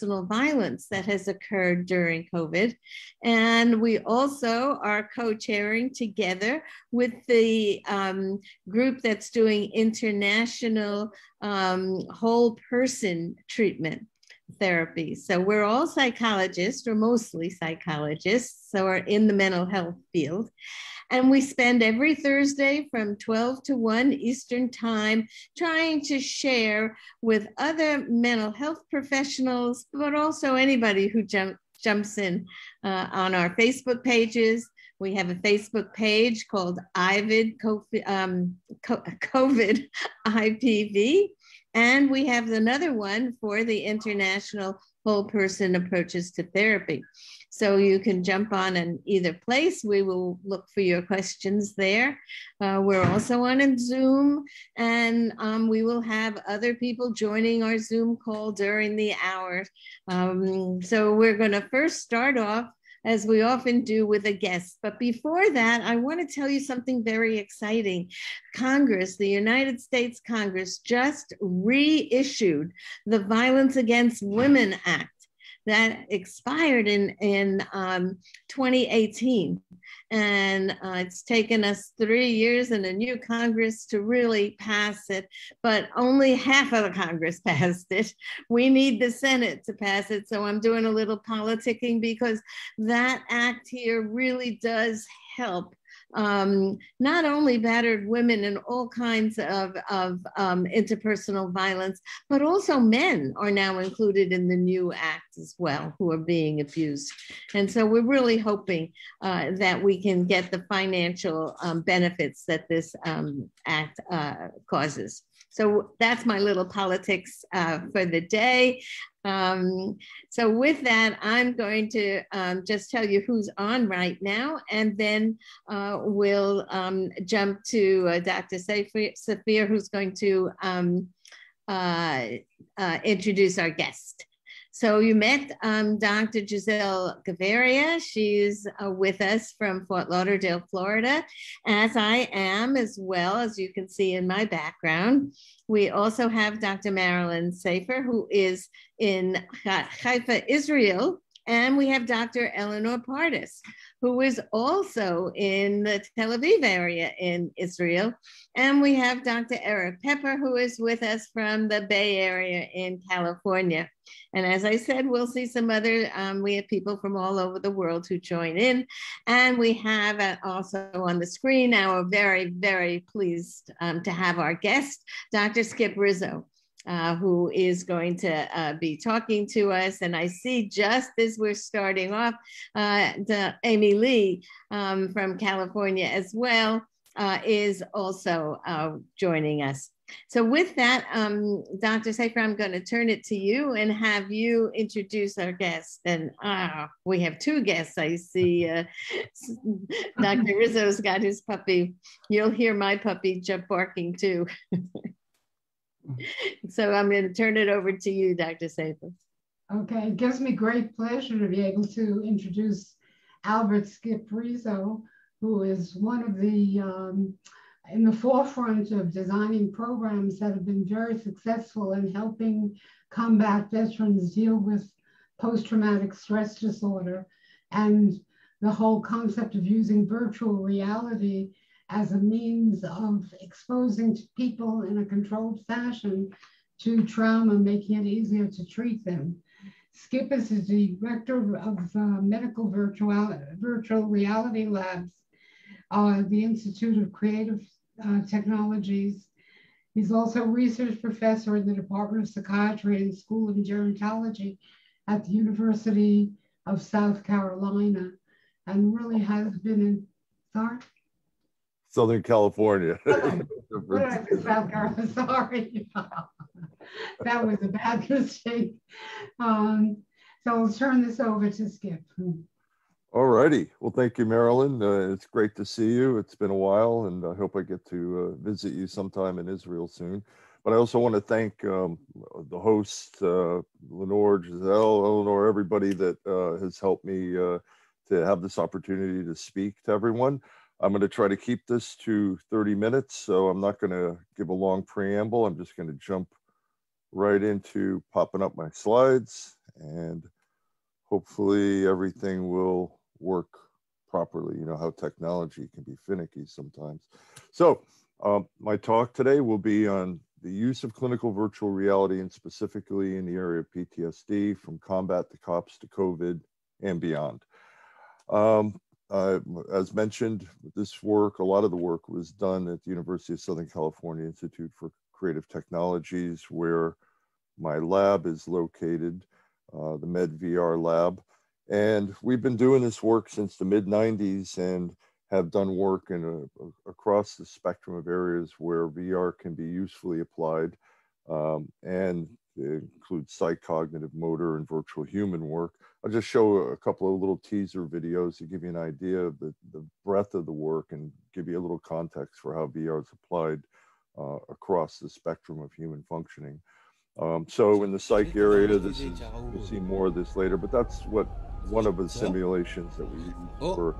interpersonal violence that has occurred during COVID. And we also are co chairing together with the um, group that's doing international um, whole person treatment therapy. So we're all psychologists, or mostly psychologists, so are in the mental health field. And we spend every Thursday from 12 to 1 Eastern Time trying to share with other mental health professionals, but also anybody who jump, jumps in uh, on our Facebook pages. We have a Facebook page called IVID, um, COVID IPV. And we have another one for the International Whole Person Approaches to Therapy. So you can jump on in either place. We will look for your questions there. Uh, we're also on Zoom, and um, we will have other people joining our Zoom call during the hour. Um, so we're going to first start off as we often do with a guest. But before that, I want to tell you something very exciting. Congress, the United States Congress, just reissued the Violence Against Women Act that expired in, in um, 2018. And uh, it's taken us three years and a new Congress to really pass it, but only half of the Congress passed it. We need the Senate to pass it. So I'm doing a little politicking because that act here really does help um, not only battered women and all kinds of, of um, interpersonal violence, but also men are now included in the new act as well who are being abused. And so we're really hoping uh, that we can get the financial um, benefits that this um, act uh, causes. So that's my little politics uh, for the day. Um, so with that, I'm going to um, just tell you who's on right now, and then uh, we'll um, jump to uh, Dr. Safir, who's going to um, uh, uh, introduce our guest. So you met um, Dr. Giselle Gaviria. She's uh, with us from Fort Lauderdale, Florida, as I am as well, as you can see in my background. We also have Dr. Marilyn Safir, who is in Haifa, Israel, and we have Dr. Eleanor Pardes, who is also in the Tel Aviv area in Israel. And we have Dr. Erik Peper, who is with us from the Bay Area in California. And as I said, we'll see some other, um, we have people from all over the world who join in. And we have uh, also on the screen now, we're very, very pleased um, to have our guest, Dr. Skip Rizzo. Uh, who is going to uh, be talking to us. And I see just as we're starting off, uh, Amy Lee um, from California as well uh, is also uh, joining us. So with that, um, Dr. Safir, I'm going to turn it to you and have you introduce our guest. And uh, we have two guests. I see uh, Dr. Rizzo's got his puppy. You'll hear my puppy jump barking too. so I'm going to turn it over to you, Dr. Safir. Okay, it gives me great pleasure to be able to introduce Albert Skip Rizzo, who is one of the um, in the forefront of designing programs that have been very successful in helping combat veterans deal with post-traumatic stress disorder and the whole concept of using virtual reality as a means of exposing people in a controlled fashion to trauma, making it easier to treat them. Skip is the director of uh, medical virtual, virtual reality labs, uh, the Institute of Creative uh, technologies. He's also a research professor in the Department of Psychiatry and School of Gerontology at the University of South Carolina and really has been in, sorry? Southern California. South Carolina, sorry. that was a bad mistake. Um, so I'll turn this over to Skip. All righty. Well, thank you, Marilyn. Uh, it's great to see you. It's been a while, and I hope I get to uh, visit you sometime in Israel soon. But I also want to thank um, the hosts, uh, Lenore, Giselle, Eleanor, everybody that uh, has helped me uh, to have this opportunity to speak to everyone. I'm going to try to keep this to 30 minutes, so I'm not going to give a long preamble. I'm just going to jump right into popping up my slides and hopefully everything will work properly. You know how technology can be finicky sometimes. So um, my talk today will be on the use of clinical virtual reality and specifically in the area of PTSD from combat to COPS to COVID and beyond. Um, uh, as mentioned, this work, a lot of the work was done at the University of Southern California Institute for Creative Technologies, where my lab is located, uh, the MedVR lab. And we've been doing this work since the mid 90s and have done work in a, across the spectrum of areas where VR can be usefully applied. Um, and includes psych, cognitive, motor, and virtual human work. I'll just show a couple of little teaser videos to give you an idea of the, the breadth of the work and give you a little context for how VR is applied uh, across the spectrum of human functioning. Um, so in the psych area, this is, we'll see more of this later, but that's what one of the simulations that we use oh. for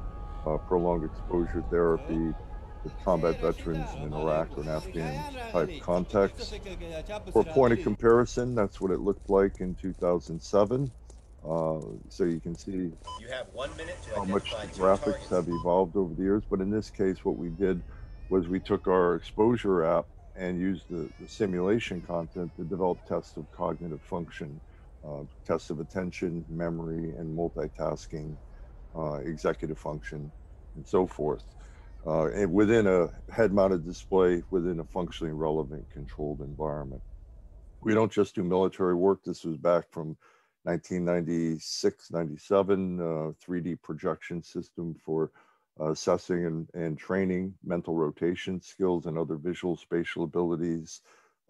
uh, prolonged exposure therapy with combat veterans in Iraq or an Afghan type context. For point of comparison, that's what it looked like in 2007. Uh, so you can see you how much the graphics have evolved over the years. But in this case, what we did was we took our exposure app and used the, the simulation content to develop tests of cognitive function, uh, tests of attention, memory, and multitasking, uh, executive function, and so forth. Uh, and within a head-mounted display, within a functionally relevant controlled environment. We don't just do military work. This was back from 1996, 97, uh, 3D projection system for uh, assessing and, and training mental rotation skills and other visual spatial abilities.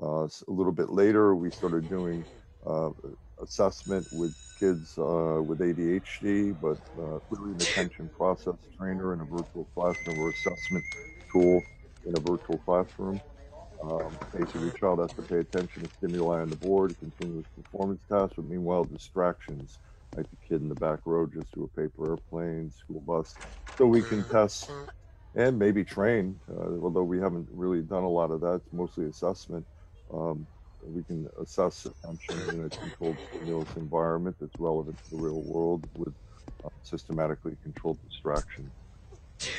Uh, a little bit later, we started doing uh, assessment with kids uh, with ADHD, but uh, really an attention process trainer in a virtual classroom or assessment tool in a virtual classroom. Um, basically, the child has to pay attention to stimuli on the board, continuous performance tasks, but meanwhile, distractions, like the kid in the back row just do a paper airplane, school bus. So we can test and maybe train, uh, although we haven't really done a lot of that. It's mostly assessment. Um, we can assess attention in a controlled stimulus environment that's relevant to the real world with uh, systematically controlled distraction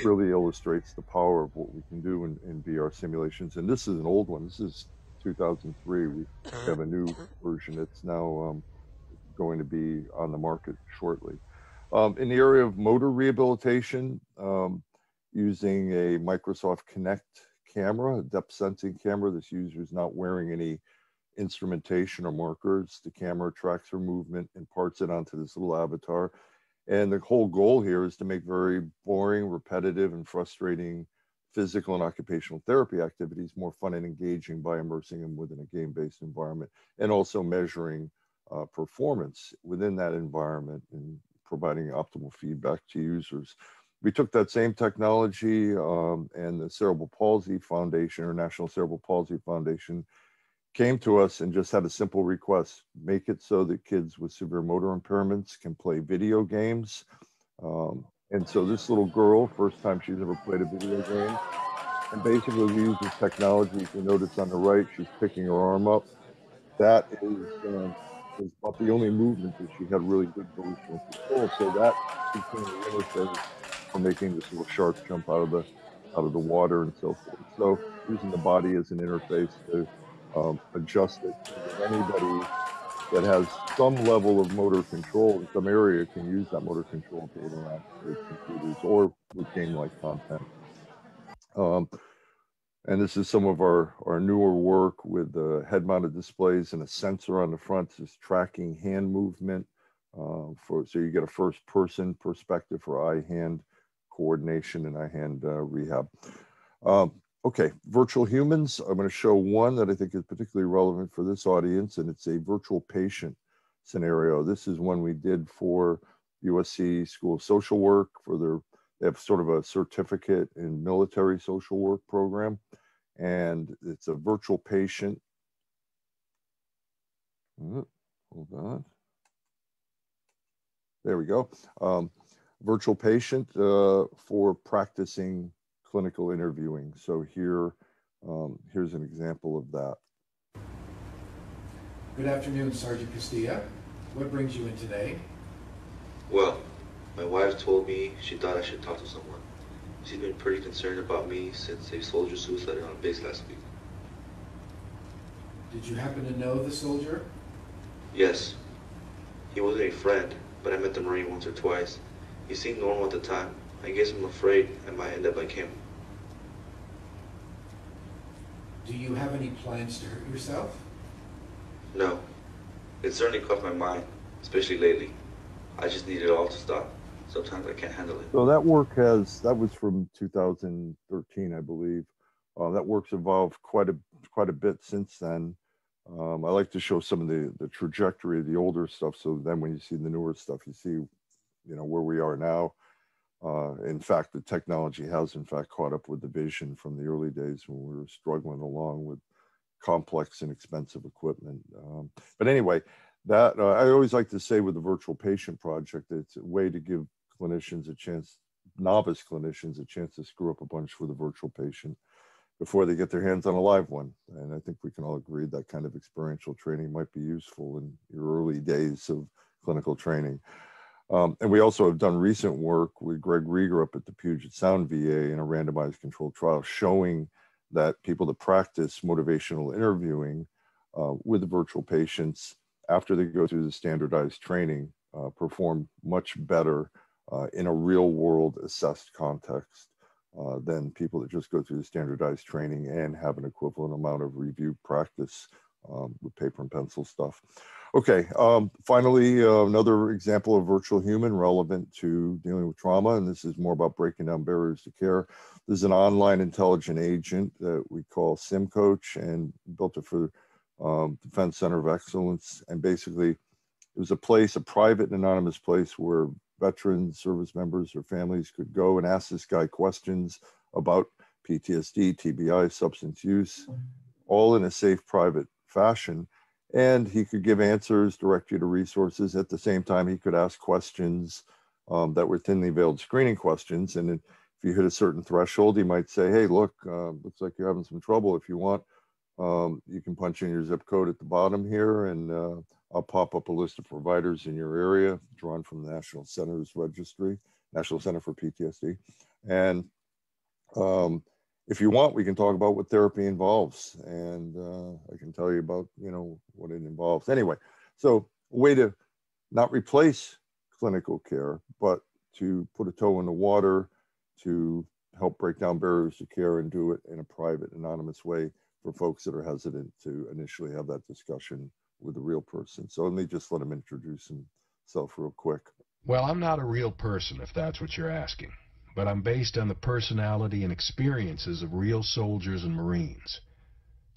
really illustrates the power of what we can do in, in VR simulations. And this is an old one. This is 2003. We have a new version. It's now um, going to be on the market shortly. Um, in the area of motor rehabilitation, um, using a Microsoft Kinect camera, a depth sensing camera, this user is not wearing any instrumentation or markers. The camera tracks her movement, imparts it onto this little avatar, and the whole goal here is to make very boring, repetitive, and frustrating physical and occupational therapy activities more fun and engaging by immersing them within a game based environment and also measuring uh, performance within that environment and providing optimal feedback to users. We took that same technology um, and the Cerebral Palsy Foundation or National Cerebral Palsy Foundation came to us and just had a simple request make it so that kids with severe motor impairments can play video games. Um, and so this little girl, first time she's ever played a video game, and basically we use this technology. If you notice on the right, she's picking her arm up. That is, uh, is about the only movement that she had really good volitional control. So that became the for making this little shark jump out of the out of the water and so forth. So using the body as an interface to um, adjust it so anybody that has some level of motor control in some area can use that motor control to interact with computers or with game-like content. Um, and this is some of our, our newer work with the head-mounted displays and a sensor on the front is tracking hand movement uh, for so you get a first-person perspective for eye-hand coordination and eye-hand uh, rehab. Um, Okay, virtual humans. I'm going to show one that I think is particularly relevant for this audience, and it's a virtual patient scenario. This is one we did for USC School of Social Work for their, they have sort of a certificate in military social work program, and it's a virtual patient. Hold on. There we go. Um, virtual patient uh, for practicing clinical interviewing. So here, um, here's an example of that. Good afternoon, Sergeant Castilla. What brings you in today? Well, my wife told me she thought I should talk to someone. She's been pretty concerned about me since a soldier suicided on base last week. Did you happen to know the soldier? Yes. He wasn't a friend, but I met the Marine once or twice. He seemed normal at the time. I guess I'm afraid I might end up like him. Do you have any plans to hurt yourself? No. It certainly caught my mind, especially lately. I just need it all to stop. Sometimes I can't handle it. So that work has that was from 2013, I believe. Uh, that work's evolved quite a quite a bit since then. Um, I like to show some of the the trajectory of the older stuff, so then when you see the newer stuff, you see, you know, where we are now. Uh, in fact, the technology has in fact caught up with the vision from the early days when we were struggling along with complex and expensive equipment. Um, but anyway, that uh, I always like to say with the virtual patient project, it's a way to give clinicians a chance, novice clinicians, a chance to screw up a bunch with a virtual patient before they get their hands on a live one. And I think we can all agree that kind of experiential training might be useful in your early days of clinical training. Um, and we also have done recent work with Greg Reger up at the Puget Sound VA in a randomized controlled trial showing that people that practice motivational interviewing uh, with virtual patients after they go through the standardized training uh, perform much better uh, in a real world assessed context uh, than people that just go through the standardized training and have an equivalent amount of review practice um, with paper and pencil stuff. Okay, um, finally, uh, another example of virtual human relevant to dealing with trauma, and this is more about breaking down barriers to care. This is an online intelligent agent that we call SimCoach and built it for um, Defense Center of Excellence. And basically, it was a place, a private and anonymous place where veterans, service members, or families could go and ask this guy questions about PTSD, TBI, substance use, all in a safe, private fashion and he could give answers, direct you to resources. At the same time, he could ask questions um, that were thinly veiled screening questions. And if you hit a certain threshold, he might say, "Hey, look, uh, looks like you're having some trouble. If you want, um, you can punch in your zip code at the bottom here, and uh, I'll pop up a list of providers in your area, drawn from the National Centers Registry, National Center for PTSD, and um, if you want, we can talk about what therapy involves, and uh, I can tell you about you know what it involves. Anyway, so a way to not replace clinical care, but to put a toe in the water to help break down barriers to care and do it in a private, anonymous way for folks that are hesitant to initially have that discussion with a real person. So let me just let him introduce himself real quick. Well, I'm not a real person, if that's what you're asking but I'm based on the personality and experiences of real soldiers and Marines.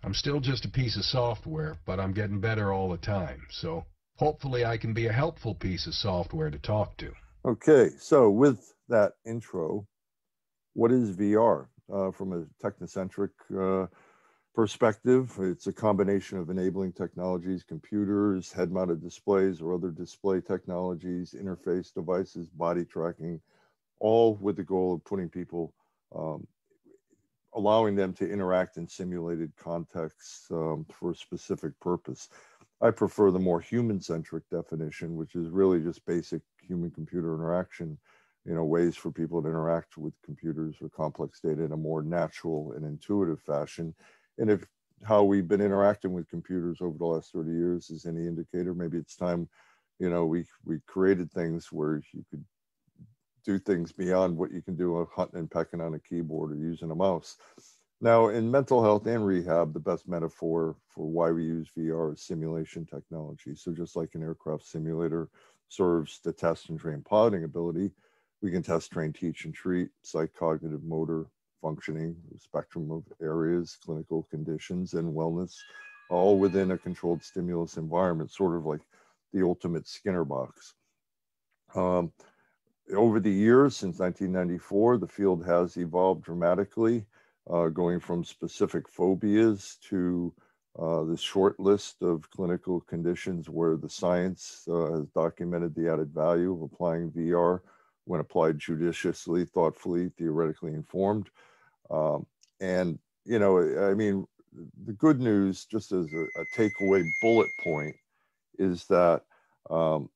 I'm still just a piece of software, but I'm getting better all the time, so hopefully I can be a helpful piece of software to talk to. Okay, so with that intro, what is VR? Uh, from a technocentric uh, perspective, it's a combination of enabling technologies, computers, head mounted displays, or other display technologies, interface devices, body tracking, all with the goal of putting people, um, allowing them to interact in simulated contexts um, for a specific purpose. I prefer the more human-centric definition, which is really just basic human-computer interaction, you know, ways for people to interact with computers or complex data in a more natural and intuitive fashion. And if how we've been interacting with computers over the last 30 years is any indicator, maybe it's time, you know, we, we created things where you could do things beyond what you can do of hunting and pecking on a keyboard or using a mouse. Now, in mental health and rehab, the best metaphor for why we use VR is simulation technology. So, just like an aircraft simulator serves to test and train piloting ability, we can test, train, teach, and treat psych, cognitive, motor functioning, spectrum of areas, clinical conditions, and wellness, all within a controlled stimulus environment, sort of like the ultimate Skinner box. Um, over the years, since 1994, the field has evolved dramatically, uh, going from specific phobias to uh, this short list of clinical conditions where the science uh, has documented the added value of applying VR when applied judiciously, thoughtfully, theoretically informed. Um, and, you know, I mean, the good news, just as a, a takeaway bullet point, is that Um,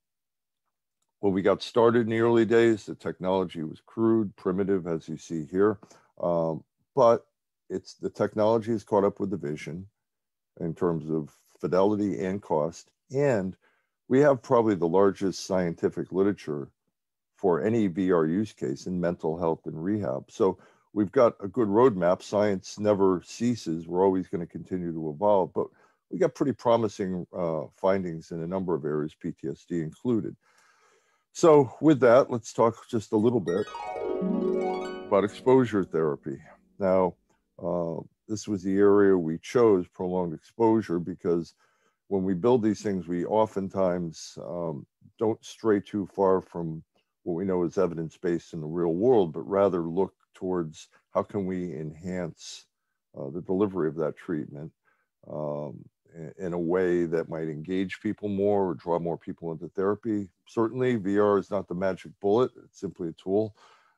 when we got started in the early days, the technology was crude, primitive, as you see here. Um, but it's the technology has caught up with the vision in terms of fidelity and cost. And we have probably the largest scientific literature for any VR use case in mental health and rehab. So we've got a good roadmap. Science never ceases. We're always going to continue to evolve, but we got pretty promising uh, findings in a number of areas, PTSD included. So with that, let's talk just a little bit about exposure therapy. Now, uh, this was the area we chose, prolonged exposure, because when we build these things, we oftentimes um, don't stray too far from what we know is evidence-based in the real world, but rather look towards how can we enhance uh, the delivery of that treatment um, in a way that might engage people more or draw more people into therapy. Certainly, VR is not the magic bullet; it's simply a tool.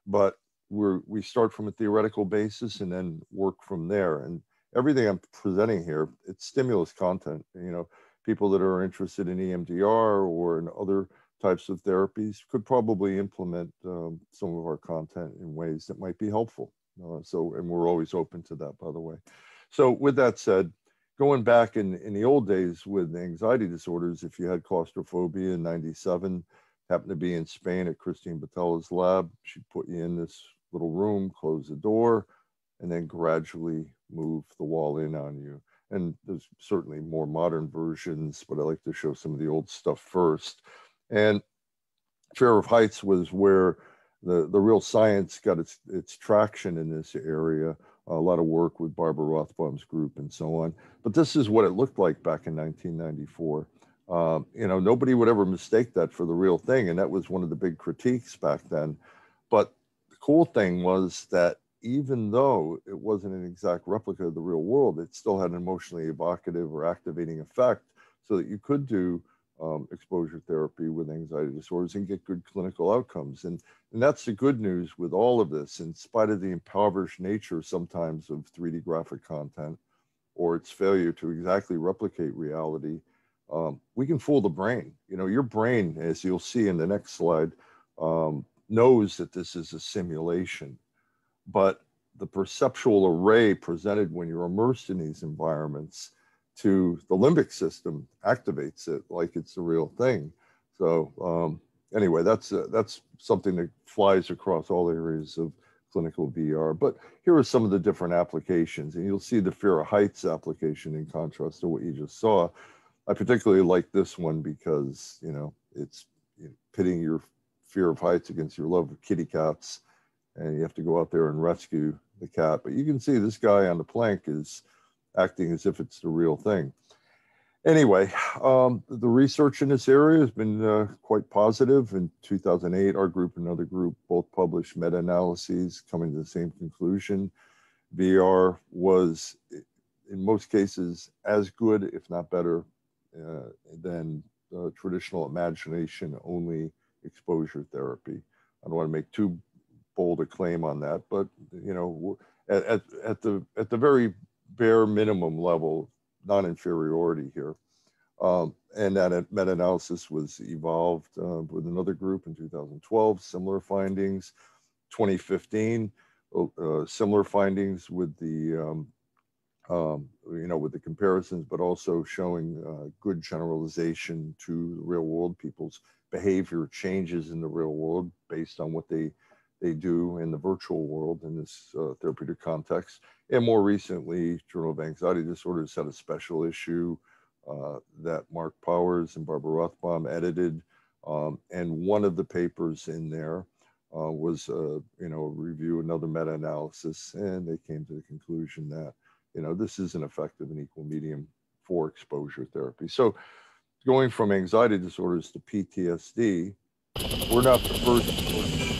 But we're we start from a theoretical basis and then work from there. And everything I'm presenting here, it's stimulus content. You know, people that are interested in EMDR or in other types of therapies could probably implement um, some of our content in ways that might be helpful. Uh, so, and we're always open to that, by the way. So, with that said, going back in, in the old days with anxiety disorders, if you had claustrophobia in 97, happened to be in Spain at Christine Botella's lab, she'd put you in this little room, close the door, and then gradually move the wall in on you. And there's certainly more modern versions, but I like to show some of the old stuff first. And fear of heights was where the, the real science got its, its traction in this area a lot of work with Barbara Rothbaum's group and so on. But this is what it looked like back in 1994. Um, you know, nobody would ever mistake that for the real thing. And that was one of the big critiques back then. But the cool thing was that even though it wasn't an exact replica of the real world, it still had an emotionally evocative or activating effect so that you could do um, exposure therapy with anxiety disorders and get good clinical outcomes. And, and that's the good news with all of this, in spite of the impoverished nature sometimes of 3D graphic content or its failure to exactly replicate reality. Um, we can fool the brain. You know, your brain, as you'll see in the next slide, um, knows that this is a simulation, but the perceptual array presented when you're immersed in these environments to the limbic system activates it like it's a real thing. So um, anyway, that's uh, that's something that flies across all areas of clinical VR. But here are some of the different applications, and you'll see the fear of heights application in contrast to what you just saw. I particularly like this one because you know it's you know, pitting your fear of heights against your love of kitty cats, and you have to go out there and rescue the cat. But you can see this guy on the plank is acting as if it's the real thing. Anyway, um, the research in this area has been uh, quite positive. In 2008, our group and another group both published meta-analyses coming to the same conclusion. VR was, in most cases, as good, if not better, uh, than uh, traditional imagination-only exposure therapy. I don't want to make too bold a claim on that, but you know, at, at, at the at the very bare minimum level non-inferiority here. Um, and that meta-analysis was evolved uh, with another group in 2012, similar findings. 2015, uh, similar findings with the, um, um, you know, with the comparisons, but also showing uh, good generalization to the real world. People's behavior changes in the real world based on what they they do in the virtual world in this uh, therapeutic context. And more recently, Journal of Anxiety Disorders had a special issue uh, that Mark Powers and Barbara Rothbaum edited. Um, and one of the papers in there uh, was, uh, you know, a review, another meta-analysis, and they came to the conclusion that, you know, this is an effective and equal medium for exposure therapy. So going from anxiety disorders to PTSD, we're not the first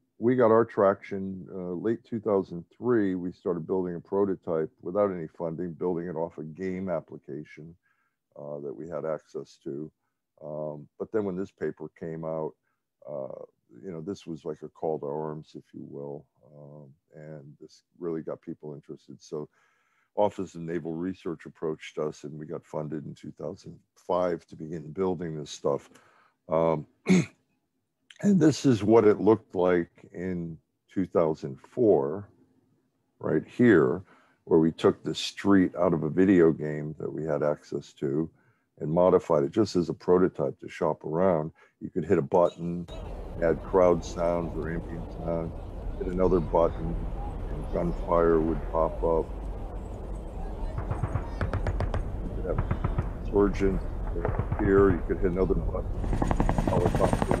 we got our traction uh, late 2003. We started building a prototype without any funding, building it off a game application uh, that we had access to. Um, but then when this paper came out, uh, you know, this was like a call to arms, if you will, um, and this really got people interested. So, Office of Naval Research approached us, and we got funded in 2005 to begin building this stuff. Um, and this is what it looked like in 2004, right here, where we took the street out of a video game that we had access to and modified it just as a prototype to shop around. You could hit a button, add crowd sounds or ambient sound, hit another button, and gunfire would pop up. You could have surgeon here, you could hit another button, helicopter.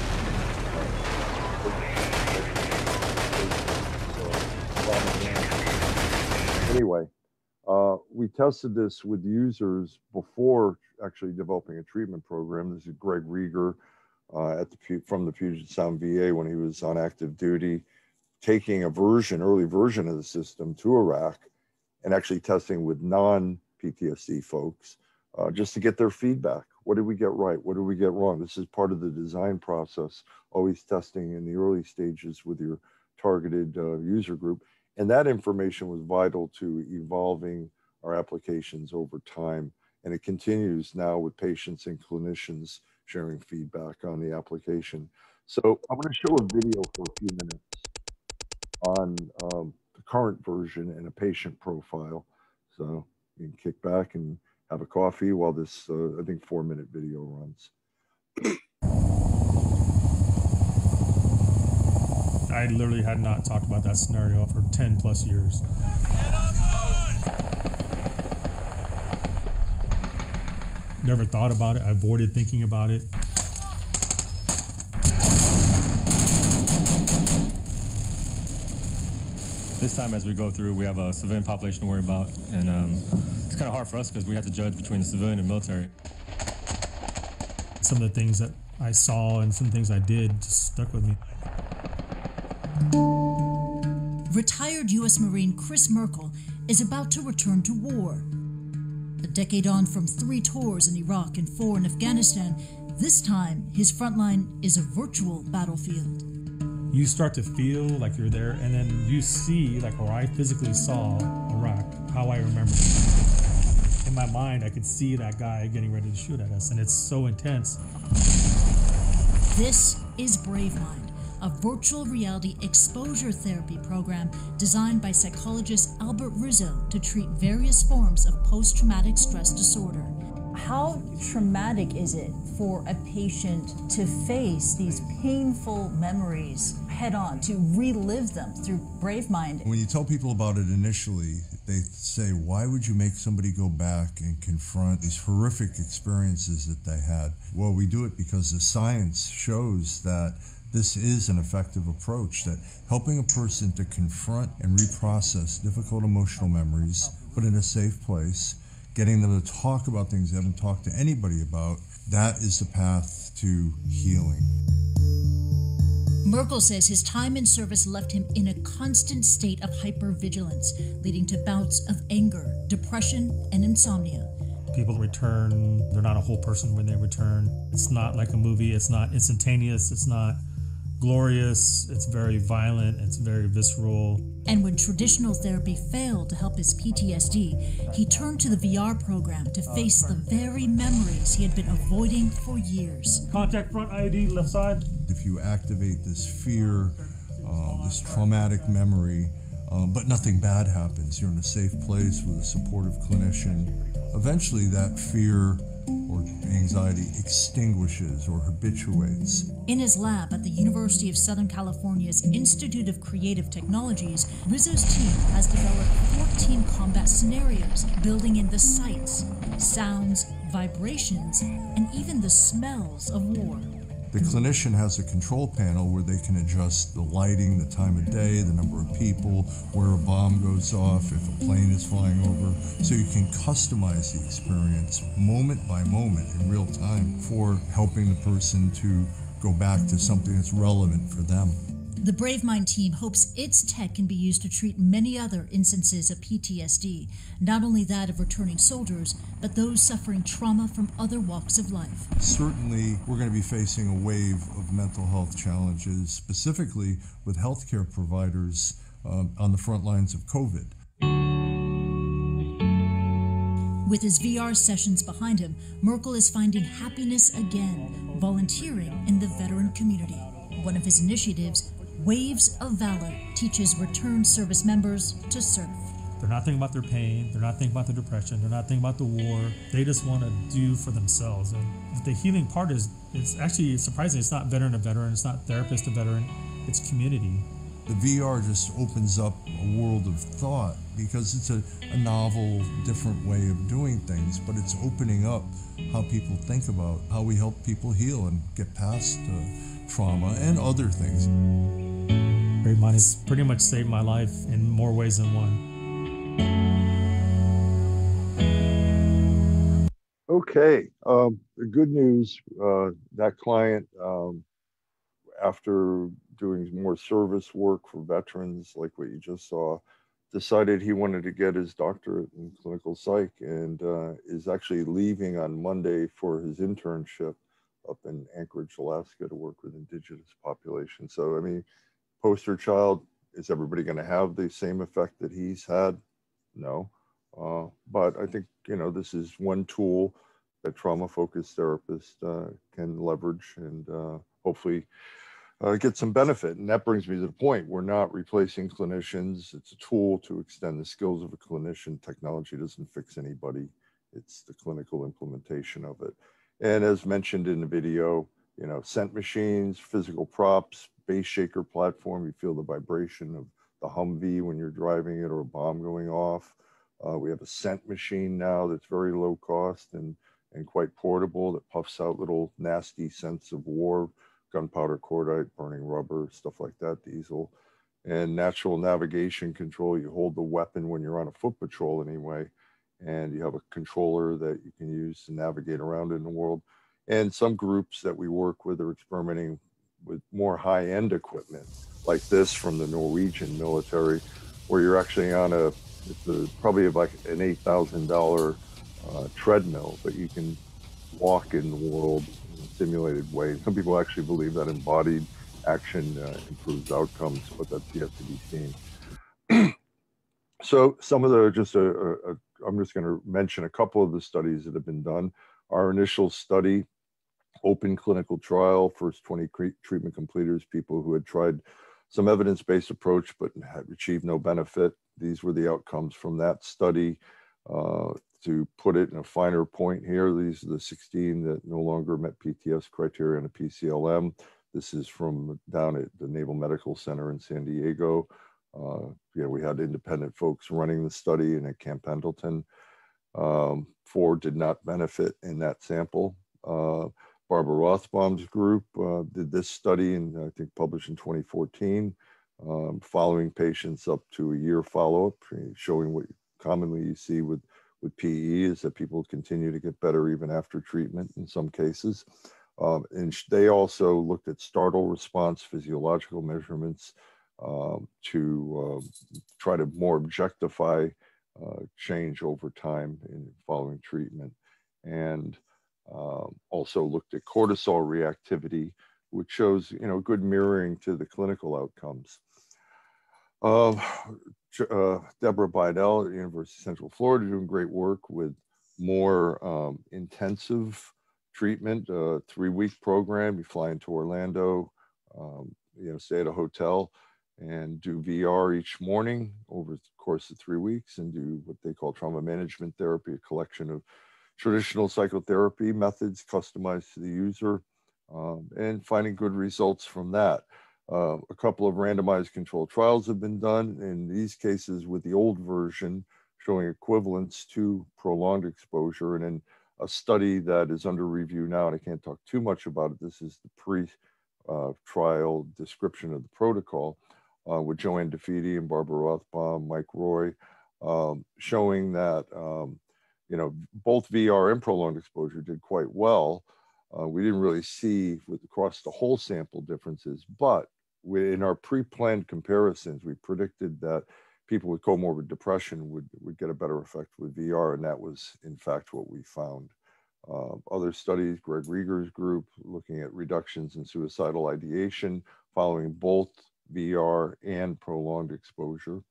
Anyway, uh, we tested this with users before actually developing a treatment program. This is Greg Reger uh, at the from the Puget Sound VA when he was on active duty, taking a version, early version of the system to Iraq, and actually testing with non-PTSD folks uh, just to get their feedback. What did we get right? What did we get wrong? This is part of the design process. Always testing in the early stages with your targeted uh, user group, and that information was vital to evolving our applications over time. And it continues now with patients and clinicians sharing feedback on the application. So I'm going to show a video for a few minutes on um, the current version and a patient profile. So you can kick back and have a coffee while this, uh, I think, four minute video runs. I literally had not talked about that scenario for 10 plus years. Never thought about it. I avoided thinking about it. This time, as we go through, we have a civilian population to worry about, and um, it's kind of hard for us because we have to judge between the civilian and military. Some of the things that I saw and some things I did just stuck with me. Retired U.S. Marine Chris Merkle is about to return to war. A decade on from three tours in Iraq and four in Afghanistan, this time his front line is a virtual battlefield. You start to feel like you're there, and then you see, like where I physically saw Iraq, how I remember it. In my mind, I could see that guy getting ready to shoot at us, and it's so intense. This is Bravemind, a virtual reality exposure therapy program designed by psychologist Albert Rizzo to treat various forms of post traumatic stress disorder. How traumatic is it for a patient to face these painful memories head on, to relive them through Bravemind? When you tell people about it initially, they say, Why would you make somebody go back and confront these horrific experiences that they had? Well, we do it because the science shows that this is an effective approach that helping a person to confront and reprocess difficult emotional memories, but in a safe place, getting them to talk about things they haven't talked to anybody about, that is the path to healing. Merkle says his time in service left him in a constant state of hypervigilance, leading to bouts of anger, depression, and insomnia. People return, they're not a whole person when they return. It's not like a movie, it's not instantaneous, it's not glorious, it's very violent, it's very visceral. And when traditional therapy failed to help his PTSD, he turned to the VR program to face the very memories he had been avoiding for years. Contact front IED, left side. If you activate this fear, uh, this traumatic memory, um, but nothing bad happens, you're in a safe place with a supportive clinician, eventually that fear or anxiety extinguishes or habituates. In his lab at the University of Southern California's Institute of Creative Technologies, Rizzo's team has developed 14 combat scenarios, building in the sights, sounds, vibrations, and even the smells of war. The clinician has a control panel where they can adjust the lighting, the time of day, the number of people, where a bomb goes off, if a plane is flying over. So you can customize the experience moment by moment in real time for helping the person to go back to something that's relevant for them. The Bravemind team hopes its tech can be used to treat many other instances of PTSD, not only that of returning soldiers, but those suffering trauma from other walks of life. Certainly, we're going to be facing a wave of mental health challenges, specifically with healthcare providers uh, on the front lines of COVID. With his VR sessions behind him, Merkle is finding happiness again, volunteering in the veteran community. One of his initiatives Waves of Valor teaches returned service members to surf. They're not thinking about their pain. They're not thinking about the depression. They're not thinking about the war. They just want to do for themselves. And the healing part is, it's actually surprising. It's not veteran to veteran. It's not therapist to veteran. It's community. The VR just opens up a world of thought because it's a, a novel, different way of doing things, but it's opening up how people think about how we help people heal and get past uh, trauma and other things. Bravemind has pretty much saved my life in more ways than one. Okay. Um, the good news, uh, that client, um, after doing more service work for veterans, like what you just saw, decided he wanted to get his doctorate in clinical psych and uh, is actually leaving on Monday for his internship up in Anchorage, Alaska to work with indigenous populations. So, I mean, poster child, is everybody going to have the same effect that he's had? No. Uh, but I think, you know, this is one tool that trauma focused therapists uh, can leverage and uh, hopefully uh, get some benefit. And that brings me to the point we're not replacing clinicians. It's a tool to extend the skills of a clinician. Technology doesn't fix anybody, it's the clinical implementation of it. And as mentioned in the video, you know, scent machines, physical props, base shaker platform, you feel the vibration of the Humvee when you're driving it or a bomb going off. Uh, we have a scent machine now that's very low cost and, and quite portable that puffs out little nasty scents of war, gunpowder cordite, burning rubber, stuff like that, diesel. And natural navigation control, you hold the weapon when you're on a foot patrol anyway, and you have a controller that you can use to navigate around in the world. And some groups that we work with are experimenting with more high-end equipment like this from the Norwegian military, where you're actually on a, a, probably like an eight thousand dollar uh, treadmill, but you can walk in the world in a simulated way. Some people actually believe that embodied action uh, improves outcomes, but that's yet to be seen. so some of the just a, a, a I'm just going to mention a couple of the studies that have been done. Our initial study open clinical trial, first 20 treatment completers, people who had tried some evidence-based approach but had achieved no benefit. These were the outcomes from that study. Uh, to put it in a finer point here, these are the 16 that no longer met PTS criteria in a PCLM. This is from down at the Naval Medical Center in San Diego. Uh, know, we had independent folks running the study and at Camp Pendleton. Um, four did not benefit in that sample. Uh, Barbara Rothbaum's group uh, did this study and I think published in 2014, um, following patients up to a year follow-up, showing what commonly you see with, with PE is that people continue to get better even after treatment in some cases. Um, and they also looked at startle response, physiological measurements um, to uh, try to more objectify uh, change over time in following treatment. And um, also looked at cortisol reactivity, which shows you know good mirroring to the clinical outcomes. Uh, uh, Deborah Beidel at University of Central Florida doing great work with more um, intensive treatment, uh, three-week program. You fly into Orlando, um, you know, stay at a hotel and do VR each morning over the course of three weeks and do what they call trauma management therapy, a collection of traditional psychotherapy methods customized to the user, um, and finding good results from that. Uh, a couple of randomized controlled trials have been done in these cases with the old version showing equivalence to prolonged exposure. And in a study that is under review now, and I can't talk too much about it, this is the pre uh, trial description of the protocol uh, with JoAnn Difede and Barbara Rothbaum, Mike Roy, um, showing that um, you know both VR and prolonged exposure did quite well. Uh, we didn't really see with across the whole sample differences, but we, in our pre-planned comparisons, we predicted that people with comorbid depression would, would get a better effect with VR, and that was in fact what we found. Uh, other studies, Greg Reger's group, looking at reductions in suicidal ideation following both VR and prolonged exposure.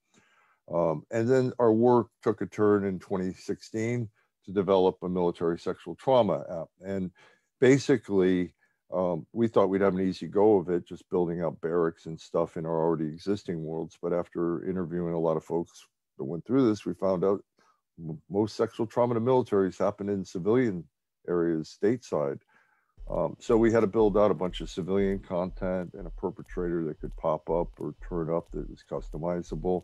Um, and then our work took a turn in 2016 to develop a military sexual trauma app. And basically, um, we thought we'd have an easy go of it, just building out barracks and stuff in our already existing worlds. But after interviewing a lot of folks that went through this, we found out most sexual trauma the militaries happen in civilian areas stateside. Um, so we had to build out a bunch of civilian content and a perpetrator that could pop up or turn up that was customizable.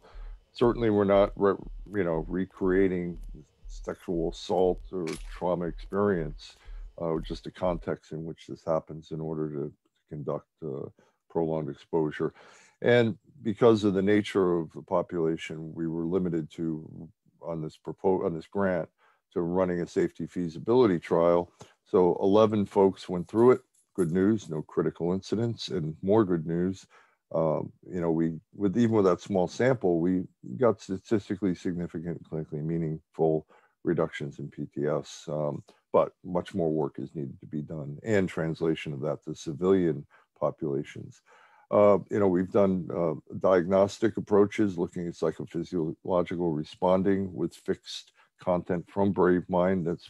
Certainly, we're not, you know, recreating sexual assault or trauma experience, uh, just the context in which this happens in order to conduct uh, prolonged exposure. And because of the nature of the population, we were limited to on this proposal on this grant to running a safety feasibility trial. So 11 folks went through it. Good news, no critical incidents, and more good news. Um, you know, we with even with that small sample, we got statistically significant, clinically meaningful reductions in PTS. Um, but much more work is needed to be done, and translation of that to civilian populations. Uh, you know, we've done uh, diagnostic approaches looking at psychophysiological responding with fixed content from Bravemind that's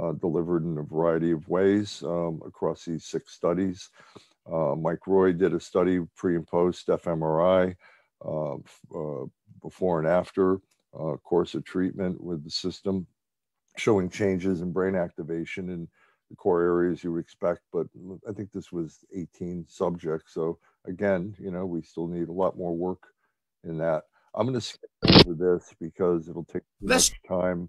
uh, delivered in a variety of ways um, across these six studies. Uh, Mike Roy did a study pre and post fMRI uh, uh, before and after uh, course of treatment with the system, showing changes in brain activation in the core areas you would expect. But I think this was 18 subjects. So again, you know, we still need a lot more work in that. I'm going to skip over this because it'll take too much time.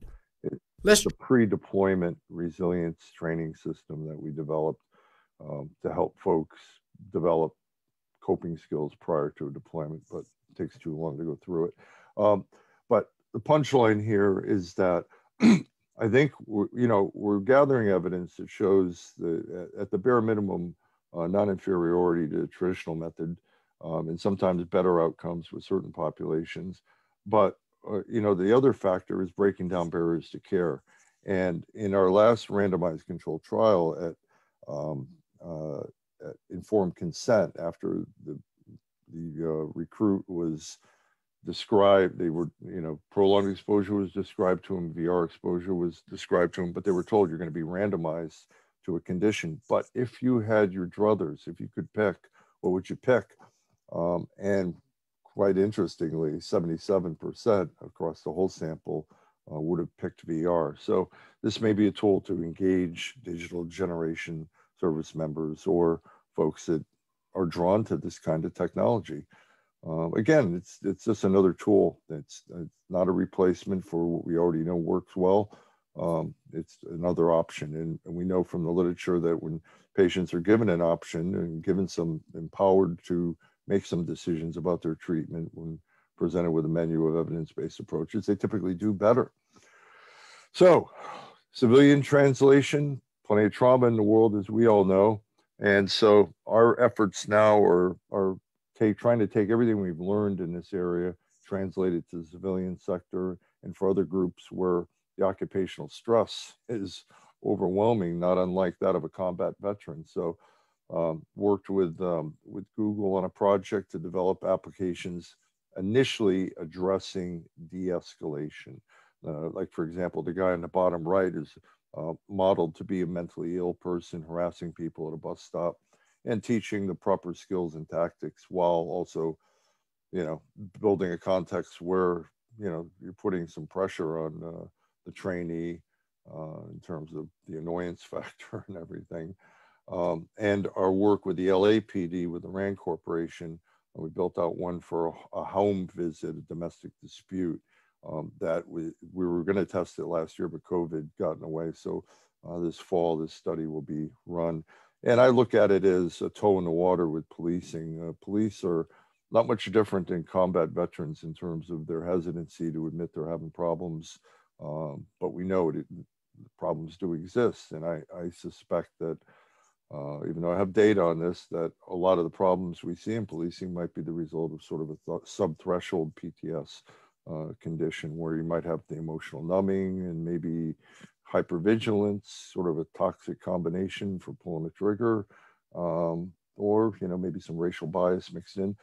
It's a pre-deployment resilience training system that we developed um, to help folks develop coping skills prior to a deployment, but it takes too long to go through it. Um, but the punchline here is that I think you know we're gathering evidence that shows that at the bare minimum, uh, non-inferiority to the traditional method um, and sometimes better outcomes with certain populations. But you know, the other factor is breaking down barriers to care. And in our last randomized controlled trial at, um, uh, at informed consent, after the the uh, recruit was described, they were, you know, prolonged exposure was described to him, VR exposure was described to him, but they were told you're going to be randomized to a condition. But if you had your druthers, if you could pick, what would you pick? Um, and quite interestingly, 77% across the whole sample uh, would have picked VR. So this may be a tool to engage digital generation service members or folks that are drawn to this kind of technology. Uh, again, it's it's just another tool. It's, it's not a replacement for what we already know works well. Um, it's another option, and, and, we know from the literature that when patients are given an option and given some empowered to make some decisions about their treatment when presented with a menu of evidence-based approaches, they typically do better. So, civilian translation, plenty of trauma in the world, as we all know. And so our efforts now are, are take, trying to take everything we've learned in this area, translate it to the civilian sector and for other groups where the occupational stress is overwhelming, not unlike that of a combat veteran. So um, worked with um, with Google on a project to develop applications initially addressing de-escalation. Uh, like for example, the guy on the bottom right is uh, modeled to be a mentally ill person harassing people at a bus stop and teaching the proper skills and tactics while also, you know, building a context where you know you're putting some pressure on uh, the trainee uh, in terms of the annoyance factor and everything. Um, and our work with the LAPD with the RAND Corporation, we built out one for a, home visit, a domestic dispute. Um, that we, we were going to test it last year, but COVID got in the way. So uh, this fall, this study will be run. And I look at it as a toe in the water with policing. Uh, police are not much different than combat veterans in terms of their hesitancy to admit they're having problems. Um, but we know it, problems do exist. And I, I suspect that, uh, even though I have data on this, that a lot of the problems we see in policing might be the result of sort of a th- sub-threshold PTS uh, condition where you might have the emotional numbing and maybe hypervigilance, sort of a toxic combination for pulling the trigger, um, or you know maybe some racial bias mixed in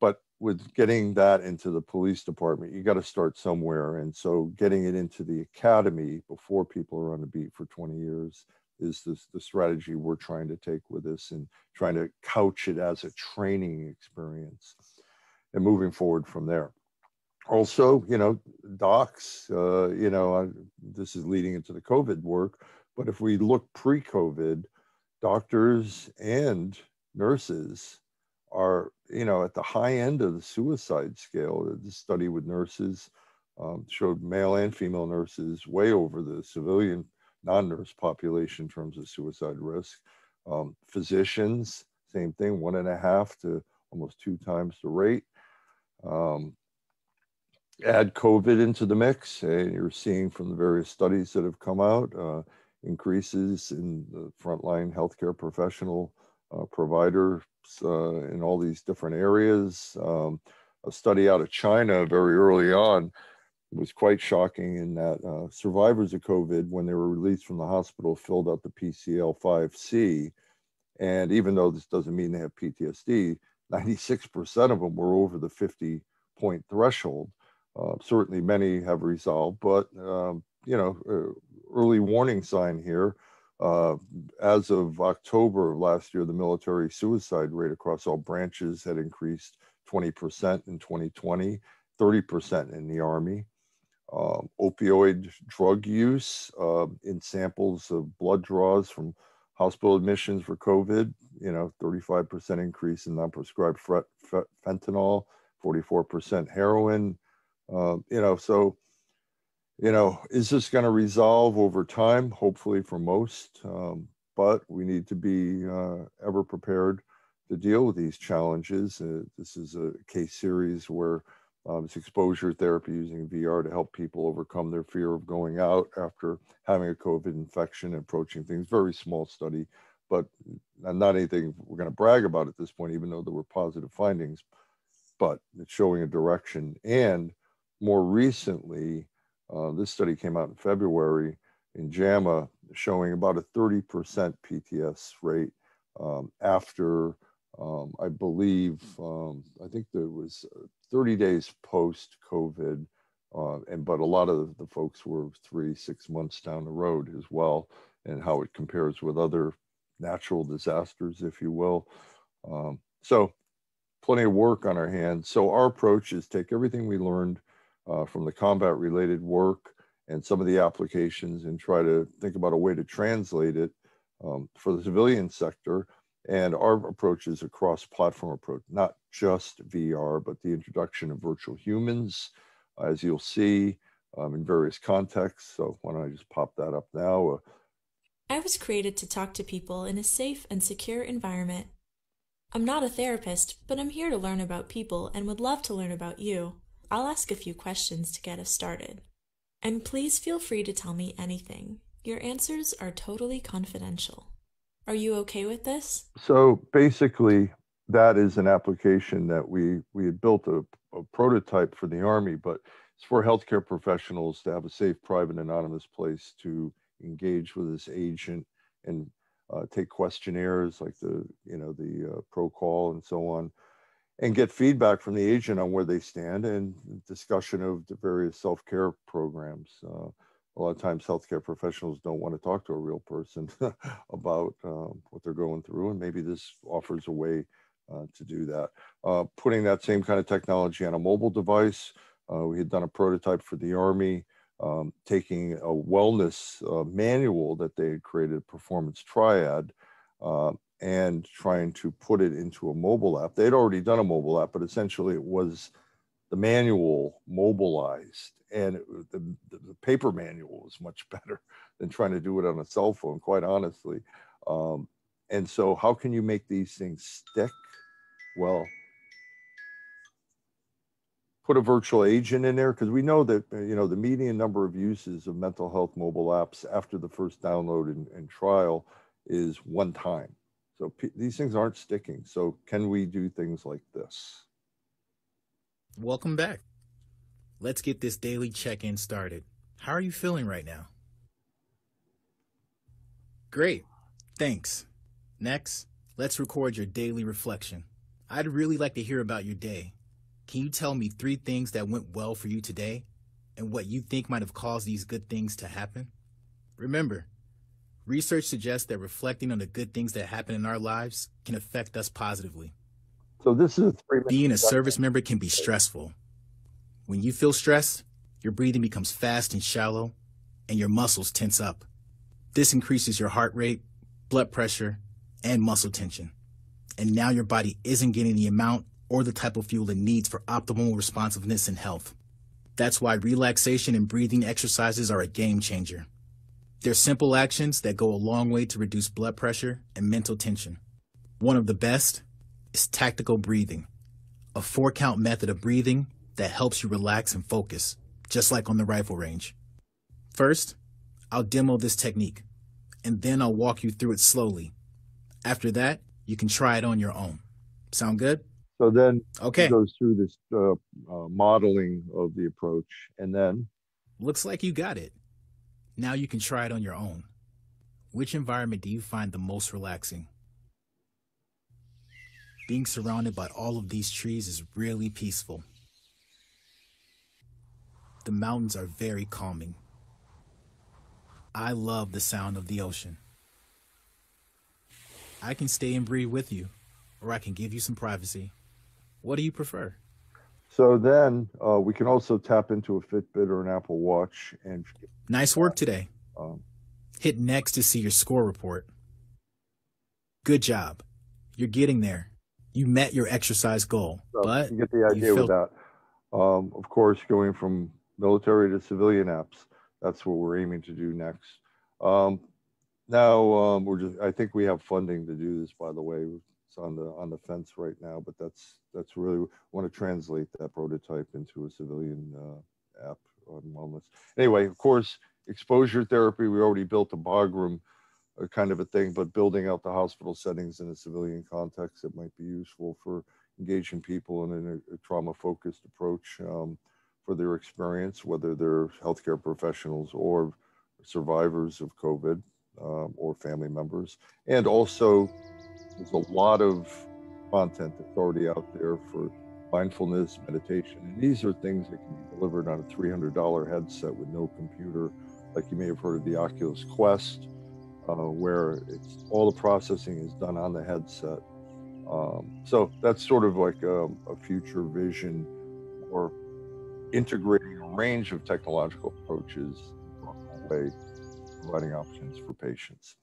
but with getting that into the police department, you got to start somewhere. And so getting it into the academy before people are on the beat for 20 years is this, the strategy we're trying to take with this and trying to couch it as a training experience and moving forward from there. Also, you know, docs, uh, you know, uh, this is leading into the COVID work, but if we look pre COVID, doctors and nurses are you know at the high end of the suicide scale. The study with nurses um, showed male and female nurses way over the civilian non-nurse population in terms of suicide risk. Um, physicians, same thing, one and a half to almost two times the rate. Um, add COVID into the mix, and you're seeing from the various studies that have come out uh, increases in the frontline healthcare professional uh, provider uh, in all these different areas. Um, a study out of China very early on was quite shocking in that uh, survivors of COVID, when they were released from the hospital, filled out the PCL5C. And even though this doesn't mean they have PTSD, 96% of them were over the 50 point threshold. Uh, certainly, many have resolved, but um, you know, uh, early warning sign here uh, as of October of last year, the military suicide rate across all branches had increased 20% in 2020, 30% in the Army. Um, opioid drug use uh, in samples of blood draws from hospital admissions for COVID, you know, 35% increase in non-prescribed fentanyl, 44% heroin, uh, you know, so you know, is this going to resolve over time? Hopefully, for most, um, but we need to be uh, ever prepared to deal with these challenges. Uh, this is a case series where um, it's exposure therapy using VR to help people overcome their fear of going out after having a COVID infection and approaching things. Very small study, but not anything we're going to brag about at this point, even though there were positive findings. But it's showing a direction. And more recently, uh, this study came out in February in JAMA showing about a 30% PTS rate um, after, um, I believe, um, I think there was uh, 30 days post COVID. Uh, and but a lot of the folks were three, six months down the road as well, and how it compares with other natural disasters, if you will. Um, so, plenty of work on our hands. So, our approach is take everything we learned uh, from the combat related work and some of the applications and try to think about a way to translate it um, for the civilian sector. And our approach is a cross platform approach, not just VR, but the introduction of virtual humans, as you'll see um, in various contexts. So, why don't I just pop that up now? Uh, I was created to talk to people in a safe and secure environment. I'm not a therapist, but I'm here to learn about people and would love to learn about you. I'll ask a few questions to get us started. And please feel free to tell me anything. Your answers are totally confidential. Are you okay with this? So basically, that is an application that we we had built a, a prototype for the Army, but it's for healthcare professionals to have a safe, private, anonymous place to engage with this agent and uh, take questionnaires like the you know the uh, ProQOL and so on and get feedback from the agent on where they stand and discussion of the various self-care programs. Uh, a lot of times healthcare professionals don't want to talk to a real person about uh, what they're going through, and maybe this offers a way uh, to do that. Uh, putting that same kind of technology on a mobile device, uh, we had done a prototype for the Army um, taking a wellness uh, manual that they had created, Performance Triad, uh, and trying to put it into a mobile app. They'd already done a mobile app, but essentially it was the manual mobilized. And the, the, paper manual was much better than trying to do it on a cell phone, quite honestly. Um, and so, how can you make these things stick? Well, put a virtual agent in there because we know that you know the median number of uses of mental health mobile apps after the first download and, and trial is one time so these things aren't sticking so can we do things like this welcome back let's get this daily check-in started. How are you feeling right now? Great. Thanks. Next let's record your daily reflection. I'd really like to hear about your day. Can you tell me three things that went well for you today and what you think might have caused these good things to happen? Remember, research suggests that reflecting on the good things that happen in our lives can affect us positively. So this is being a service member can be stressful. When you feel stressed, your breathing becomes fast and shallow, and your muscles tense up. This increases your heart rate, blood pressure, and muscle tension. And now your body isn't getting the amount or the type of fuel it needs for optimal responsiveness and health. That's why relaxation and breathing exercises are a game changer. They're simple actions that go a long way to reduce blood pressure and mental tension. One of the best is tactical breathing, a four count method of breathing that helps you relax and focus, just like on the rifle range. First, I'll demo this technique, and then I'll walk you through it slowly. After that, you can try it on your own. Sound good? So then okay. goes through this uh, uh, modeling of the approach, and then looks like you got it. Now you can try it on your own. Which environment do you find the most relaxing? Being surrounded by all of these trees is really peaceful. The mountains are very calming. I love the sound of the ocean. I can stay and breathe with you, or I can give you some privacy. What do you prefer? So then uh, we can also tap into a Fitbit or an Apple Watch and. Nice work today. Um, Hit next to see your score report. Good job. You're getting there. You met your exercise goal, so but you get the idea with that. Um, of course, going from military to civilian apps, that's what we're aiming to do next. Um, now um, we're just. I think we have funding to do this. By the way, It's on the on the fence right now, but that's that's really want to translate that prototype into a civilian uh, app on wellness. Anyway, of course, exposure therapy. We already built a Bagram uh, kind of a thing, but building out the hospital settings in a civilian context that might be useful for engaging people in a, a trauma-focused approach um, for their experience, whether they're healthcare professionals or survivors of COVID um, or family members, and also there's a lot of content that's already out there for mindfulness, meditation. And these are things that can be delivered on a $300 headset with no computer, like you may have heard of the Oculus Quest, uh, where it's all the processing is done on the headset. Um, so that's sort of like a, a future vision or integrating a range of technological approaches along the way providing options for patients.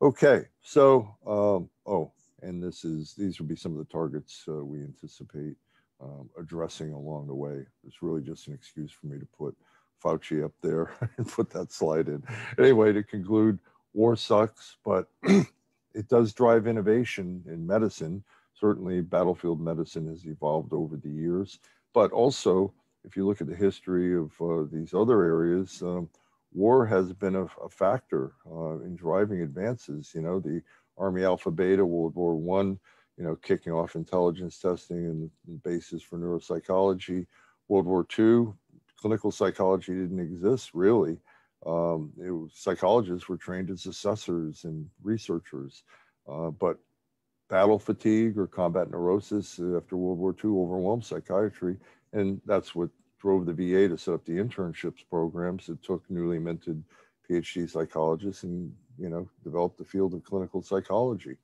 Okay, so um, oh, and this is these would be some of the targets uh, we anticipate um, addressing along the way. It's really just an excuse for me to put Fauci up there and put that slide in. Anyway, to conclude, war sucks, but it does drive innovation in medicine. Certainly, battlefield medicine has evolved over the years, but also if you look at the history of uh, these other areas. Um, war has been a, a factor uh, in driving advances. You know, the Army Alpha Beta, World War One, you know, kicking off intelligence testing and the basis for neuropsychology. World War Two, clinical psychology didn't exist really. Um, was, psychologists were trained as assessors and researchers, uh, but battle fatigue or combat neurosis after World War II overwhelmed psychiatry, and that's what drove the VA to set up the internships programs. It took newly minted PhD psychologists and you know developed the field of clinical psychology.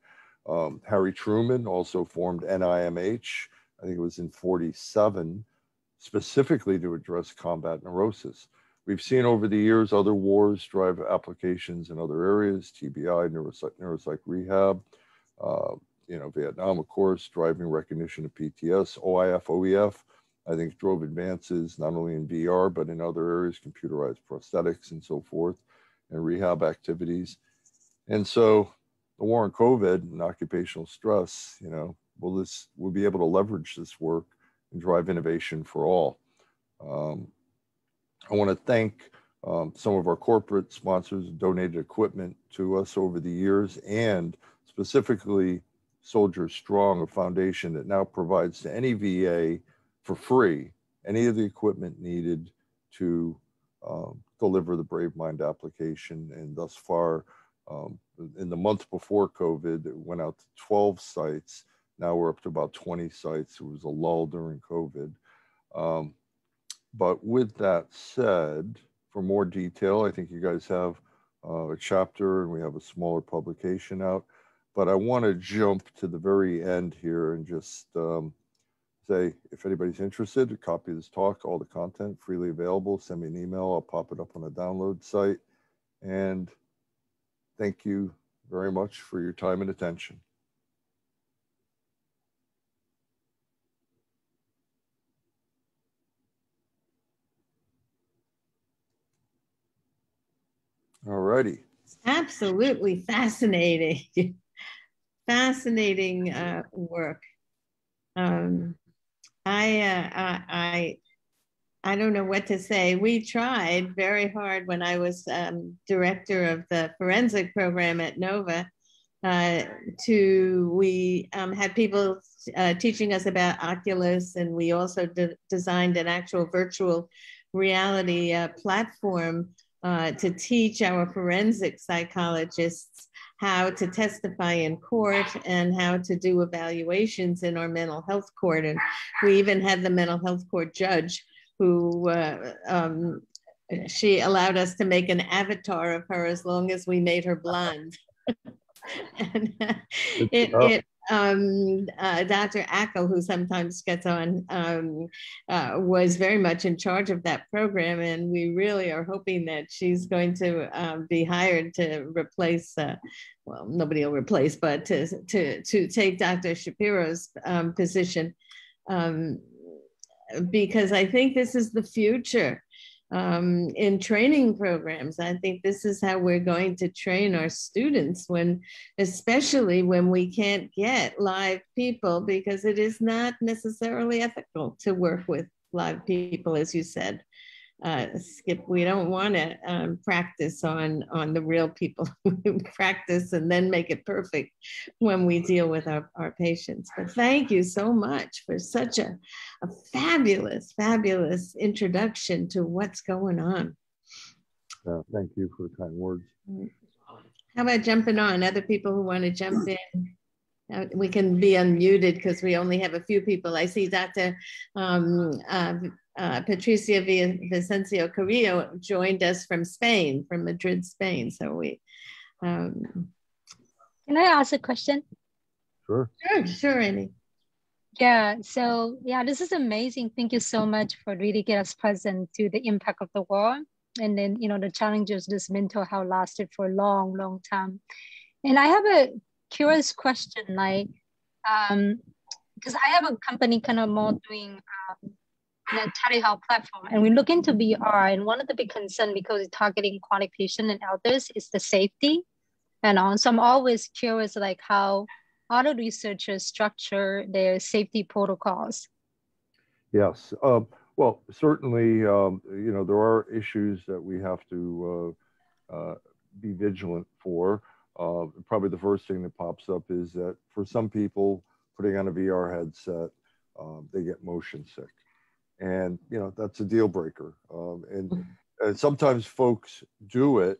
Um, Harry Truman also formed NIMH. I think it was in 47, specifically to address combat neurosis. we've seen over the years other wars drive applications in other areas, TBI, neuropsych, neuropsych rehab, uh, you know, Vietnam, of course, driving recognition of PTS, OIF, OEF, I think drove advances not only in VR, but in other areas, computerized prosthetics and so forth, and rehab activities. And so the war on COVID and occupational stress, you know, will this, we'll be able to leverage this work and drive innovation for all. Um, I want to thank um, some of our corporate sponsors donated equipment to us over the years and specifically Soldiers Strong, a foundation that now provides to any VA for free any of the equipment needed to um, deliver the Bravemind application. And thus far, um, in the month before COVID, it went out to 12 sites. Now we're up to about 20 sites. It was a lull during COVID. Um, but with that said, for more detail, I think you guys have uh, a chapter and we have a smaller publication out. But I want to jump to the very end here and just um, say if anybody's interested, a copy of this talk, all the content freely available, send me an email. I'll pop it up on the download site. And thank you very much for your time and attention. All righty. Absolutely fascinating. fascinating uh, work. Um, I, uh, I, I don't know what to say. We tried very hard when I was um, director of the forensic program at Nova. Uh, to we um, had people uh, teaching us about Oculus, and we also de- designed an actual virtual reality uh, platform uh, to teach our forensic psychologists how to testify in court and how to do evaluations in our mental health court. And we even had the mental health court judge who uh, um, she allowed us to make an avatar of her as long as we made her blonde. and uh, it, it um, uh, Dr. Ackel, who sometimes gets on, um, uh, was very much in charge of that program, and we really are hoping that she's going to um, be hired to replace. Uh, well, nobody will replace, but to to to take Dr. Shapiro's um, position, um, because I think this is the future um, in training programs. I think this is how we're going to train our students when, especially when we can't get live people, because it is not necessarily ethical to work with live people, as you said uh, skip we don't want to um, practice on on the real people practice and then make it perfect when we deal with our, our patients. But thank you so much for such a, a fabulous fabulous introduction to what's going on. Uh, thank you for the kind words. How about jumping on? Other people who want to jump in? Uh, we can be unmuted because we only have a few people. I see Dr. Um, uh, uh, Patricia Vicencio Carrillo joined us from Spain, from Madrid, Spain. So we. Um, Can I ask a question? Sure. Sure, sure, Annie. Yeah, so yeah, this is amazing. Thank you so much for really get us present to the impact of the war. And then, you know, the challenges this mental health lasted for a long, long time. And I have a curious question, like, um, because I have a company kind of more doing um, the telehealth platform. And we look into VR, and one of the big concerns because it's targeting chronic patients and elders is the safety. And uh, so I'm always curious, like how other researchers structure their safety protocols. Yes. Um, well, certainly, um, you know, there are issues that we have to uh, uh, be vigilant for. Uh, probably the first thing that pops up is that for some people, putting on a VR headset, um, they get motion sick and you know that's a deal breaker. Um, and, and mm-hmm. sometimes folks do it,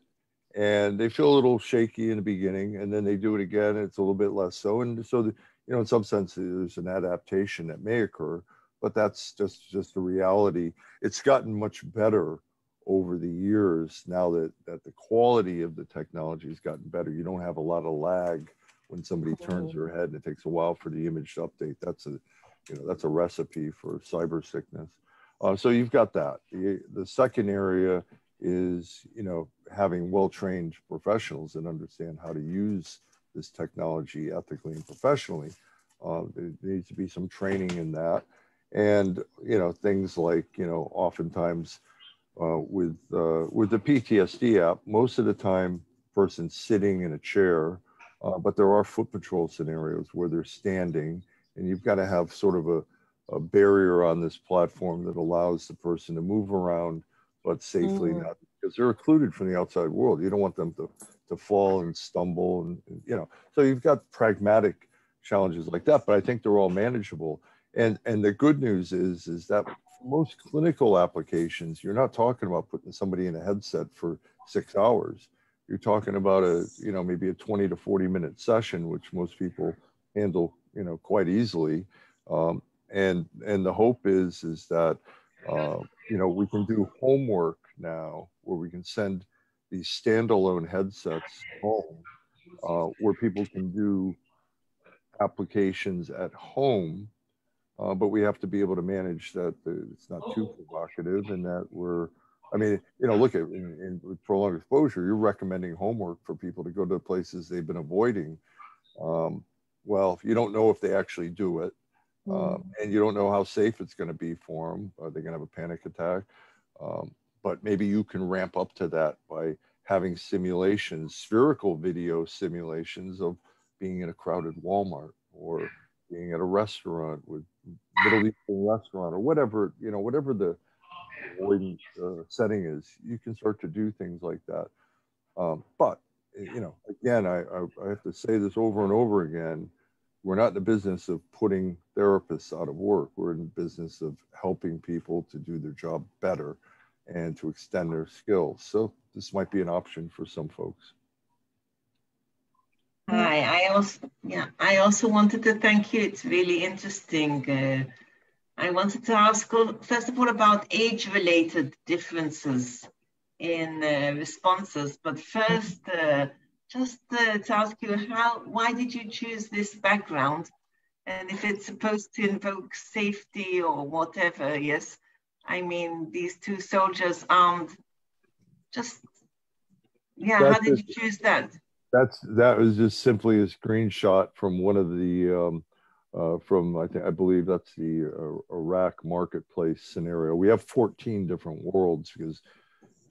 and they feel a little shaky in the beginning, and then they do it again, and it's a little bit less so. And so, the, you know, in some sense, there's an adaptation that may occur, but that's just just the reality. It's gotten much better over the years now that that the quality of the technology has gotten better. You don't have a lot of lag when somebody turns their head and it takes a while for the image to update. That's a you know, that's a recipe for cyber sickness. Uh, so you've got that. The, the second area is you know having well-trained professionals that understand how to use this technology ethically and professionally. Uh, there needs to be some training in that, and you know things like you know oftentimes uh, with uh, with the PTSD app, most of the time, person sitting in a chair, uh, but there are foot patrol scenarios where they're standing, and you've got to have sort of a, a barrier on this platform that allows the person to move around but safely mm. not because they're occluded from the outside world. You don't want them to, to fall and stumble and, and, you know, so you've got pragmatic challenges like that, but I think they're all manageable. And and the good news is is that most clinical applications, you're not talking about putting somebody in a headset for six hours. You're talking about a, you know, maybe a 20 to 40 minute session, which most people handle, you know, quite easily. Um, and and the hope is is that uh, you know, we can do homework now where we can send these standalone headsets home uh, where people can do applications at home. Uh, but we have to be able to manage that it's not too provocative and that we're, I mean, you know, look at in, in prolonged exposure, you're recommending homework for people to go to places they've been avoiding. Um, well, if you don't know if they actually do it, um, and you don't know how safe it's going to be for them. Are they going to have a panic attack? Um, but maybe you can ramp up to that by having simulations, spherical video simulations of being in a crowded Walmart or being at a restaurant with Middle Eastern restaurant or whatever, you know, whatever the avoidance uh, setting is, you can start to do things like that. Um, but, you know, again, I, I, I have to say this over and over again we're not in the business of putting therapists out of work. We're in the business of helping people to do their job better and to extend their skills. So this might be an option for some folks. Hi, I also yeah, I also wanted to thank you. It's really interesting. Uh, I wanted to ask first of all about age-related differences in uh, responses, but first. Uh, just uh, to ask you how why did you choose this background? And if it's supposed to invoke safety or whatever yes. I mean these two soldiers armed just yeah that's how did just, you choose that? That's that was just simply a screenshot from one of the um, uh, from I think I believe that's the uh, Iraq marketplace scenario. We have 14 different worlds because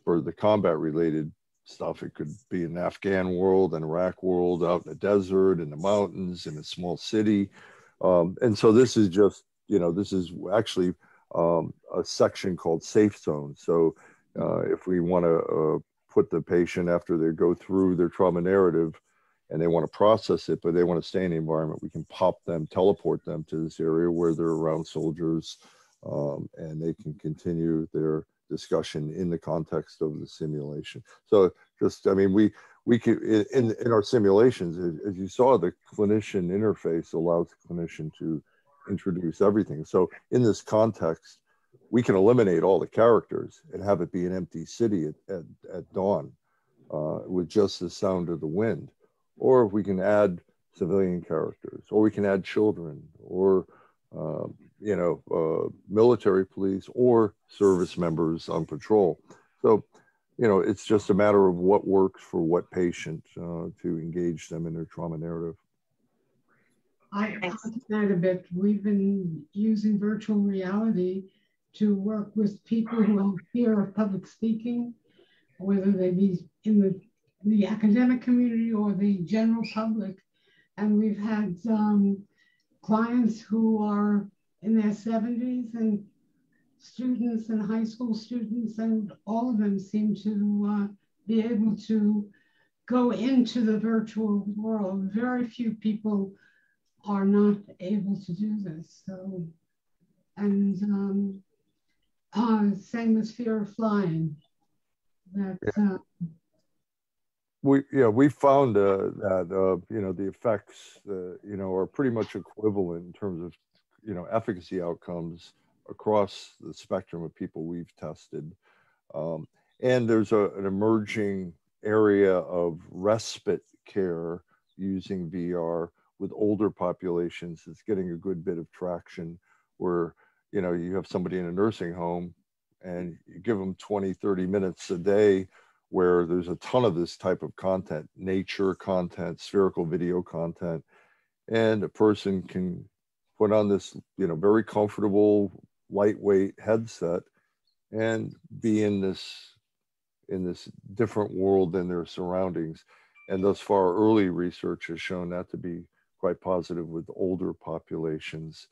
for the combat related stuff. It could be an Afghan world, an Iraq world, out in the desert, in the mountains, in a small city. Um, and so this is just, you know, this is actually um, a section called safe zone. So uh, if we want to uh, put the patient after they go through their trauma narrative and they want to process it, but they want to stay in the environment, we can pop them, teleport them to this area where they're around soldiers um, and they can continue their discussion in the context of the simulation. So just, I mean, we, we can, in, in our simulations, as you saw, the clinician interface allows the clinician to introduce everything. So in this context, we can eliminate all the characters and have it be an empty city at, at, at dawn uh, with just the sound of the wind. Or we can add civilian characters, or we can add children, or uh, you know, uh, military police or service members on patrol. So, you know, it's just a matter of what works for what patient uh, to engage them in their trauma narrative. I understand a bit. We've been using virtual reality to work with people who have fear of public speaking, whether they be in the, the academic community or the general public. And we've had um, clients who are in their 70s and students and high school students, and all of them seem to uh, be able to go into the virtual world. Very few people are not able to do this. So, and um, uh, same with fear of flying. That yeah. uh, we yeah we found uh, that uh, you know the effects uh, you know are pretty much equivalent in terms of you know efficacy outcomes across the spectrum of people we've tested. Um, and there's a, an emerging area of respite care using vr with older populations. It's getting a good bit of traction where you know you have somebody in a nursing home and you give them 20, 30 minutes a day where there's a ton of this type of content, nature content, spherical video content, and a person can put on this, you know, very comfortable, lightweight headset and be in this in this different world than their surroundings. And thus far, early research has shown that to be quite positive with older populations.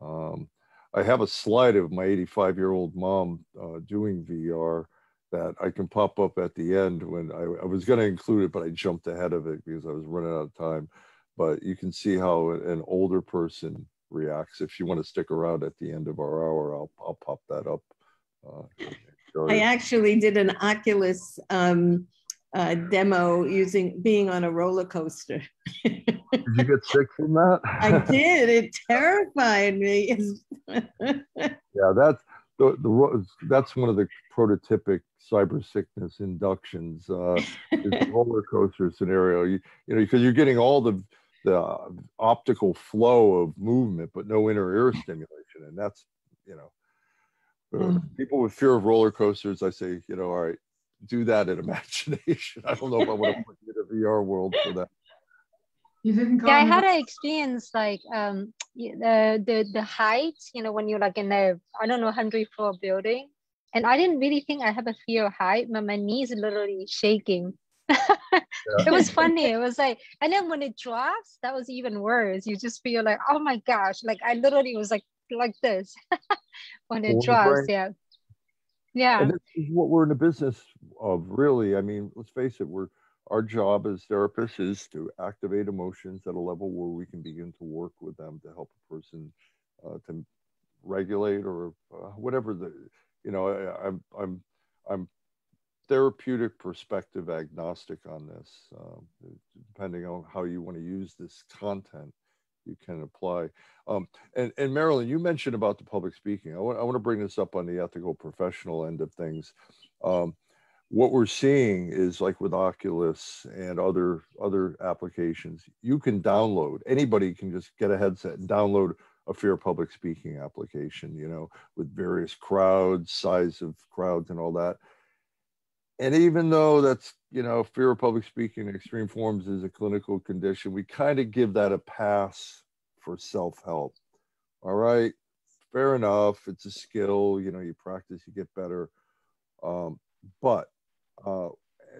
Um, I have a slide of my 85 year old mom uh, doing VR that I can pop up at the end when I, I was going to include it, but I jumped ahead of it because I was running out of time. But you can see how an older person reacts. If you want to stick around at the end of our hour, I'll, I'll pop that up. Uh, I actually did an Oculus um, uh, demo using being on a roller coaster. did you get sick from that? I did. It terrified me. yeah, that's the, the that's one of the prototypic cyber sickness inductions. Uh, roller coaster scenario. You, you know, because you're getting all the the optical flow of movement, but no inner ear stimulation, and that's you know. Mm. People with fear of roller coasters, I say, you know, all right, do that in imagination. I don't know if I want to put you in a VR world for that. You didn't yeah, I had an experience like um the the the height, you know, when you're like in a I don't know hundred floor building, and I didn't really think I have a fear of height, but my knees literally shaking. It was funny. It was like, and then when it drops, that was even worse. You just feel like, oh my gosh, like I literally was like like this when it drops. Yeah. Yeah. And this is what we're in the business of, really. I mean, let's face it, we're our job as therapists is to activate emotions at a level where we can begin to work with them to help a person uh, to regulate or uh, whatever the you know I, am I'm, I'm i'm therapeutic perspective agnostic on this uh, depending on how you want to use this content you can apply um, and, and marilyn you mentioned about the public speaking I want, I want to bring this up on the ethical professional end of things um, what we're seeing is like with Oculus and other other applications, you can download. Anybody can just get a headset and download a fear public speaking application. You know, with various crowds, size of crowds, and all that. And even though that's you know fear of public speaking in extreme forms is a clinical condition, we kind of give that a pass for self help. All right, fair enough. It's a skill. You know, you practice, you get better. Um, but uh,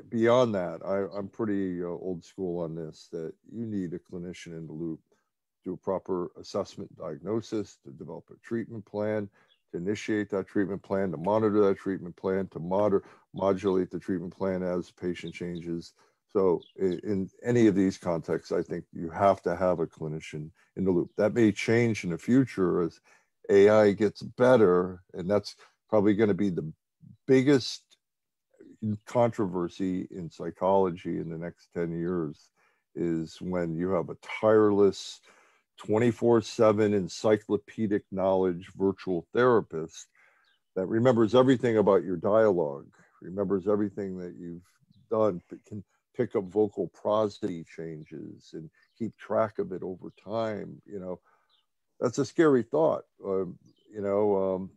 beyond that, I, am pretty uh, old school on this that you need a clinician in the loop, to do a proper assessment diagnosis, to develop a treatment plan, to initiate that treatment plan, to monitor that treatment plan, to moder- modulate the treatment plan as patient changes. So, in, any of these contexts, I think you have to have a clinician in the loop. That may change in the future as AI gets better, and that's probably going to be the biggest controversy in psychology in the next 10 years is when you have a tireless 24 7 encyclopedic knowledge virtual therapist that remembers everything about your dialogue, remembers everything that you've done, can pick up vocal prosody changes and keep track of it over time. You know, that's a scary thought. Um, you know, um,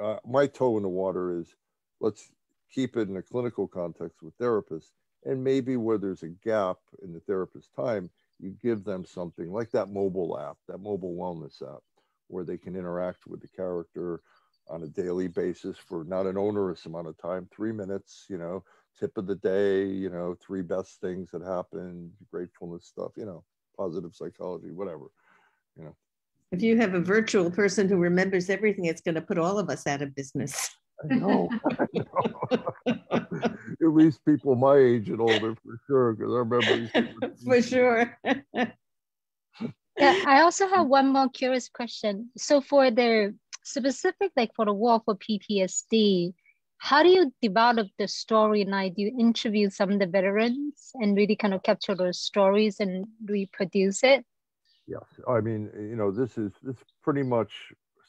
uh, my toe in the water is let's keep it in a clinical context with therapists. And maybe where there's a gap in the therapist's time, you give them something like that mobile app, that mobile wellness app, where they can interact with the character on a daily basis for not an onerous amount of time, three minutes, you know, tip of the day, you know, three best things that happened, gratefulness stuff, you know, positive psychology, whatever, you know. If you have a virtual person who remembers everything, it's going to put all of us out of business. I know. I know. At least people my age and older, for sure, because I remember. for sure. yeah, I also have one more curious question. So for the specific, like for the war for PTSD, how do you develop the storyline? Do you interview some of the veterans and really kind of capture those stories and reproduce it? Yes, I mean, you know, this is this pretty much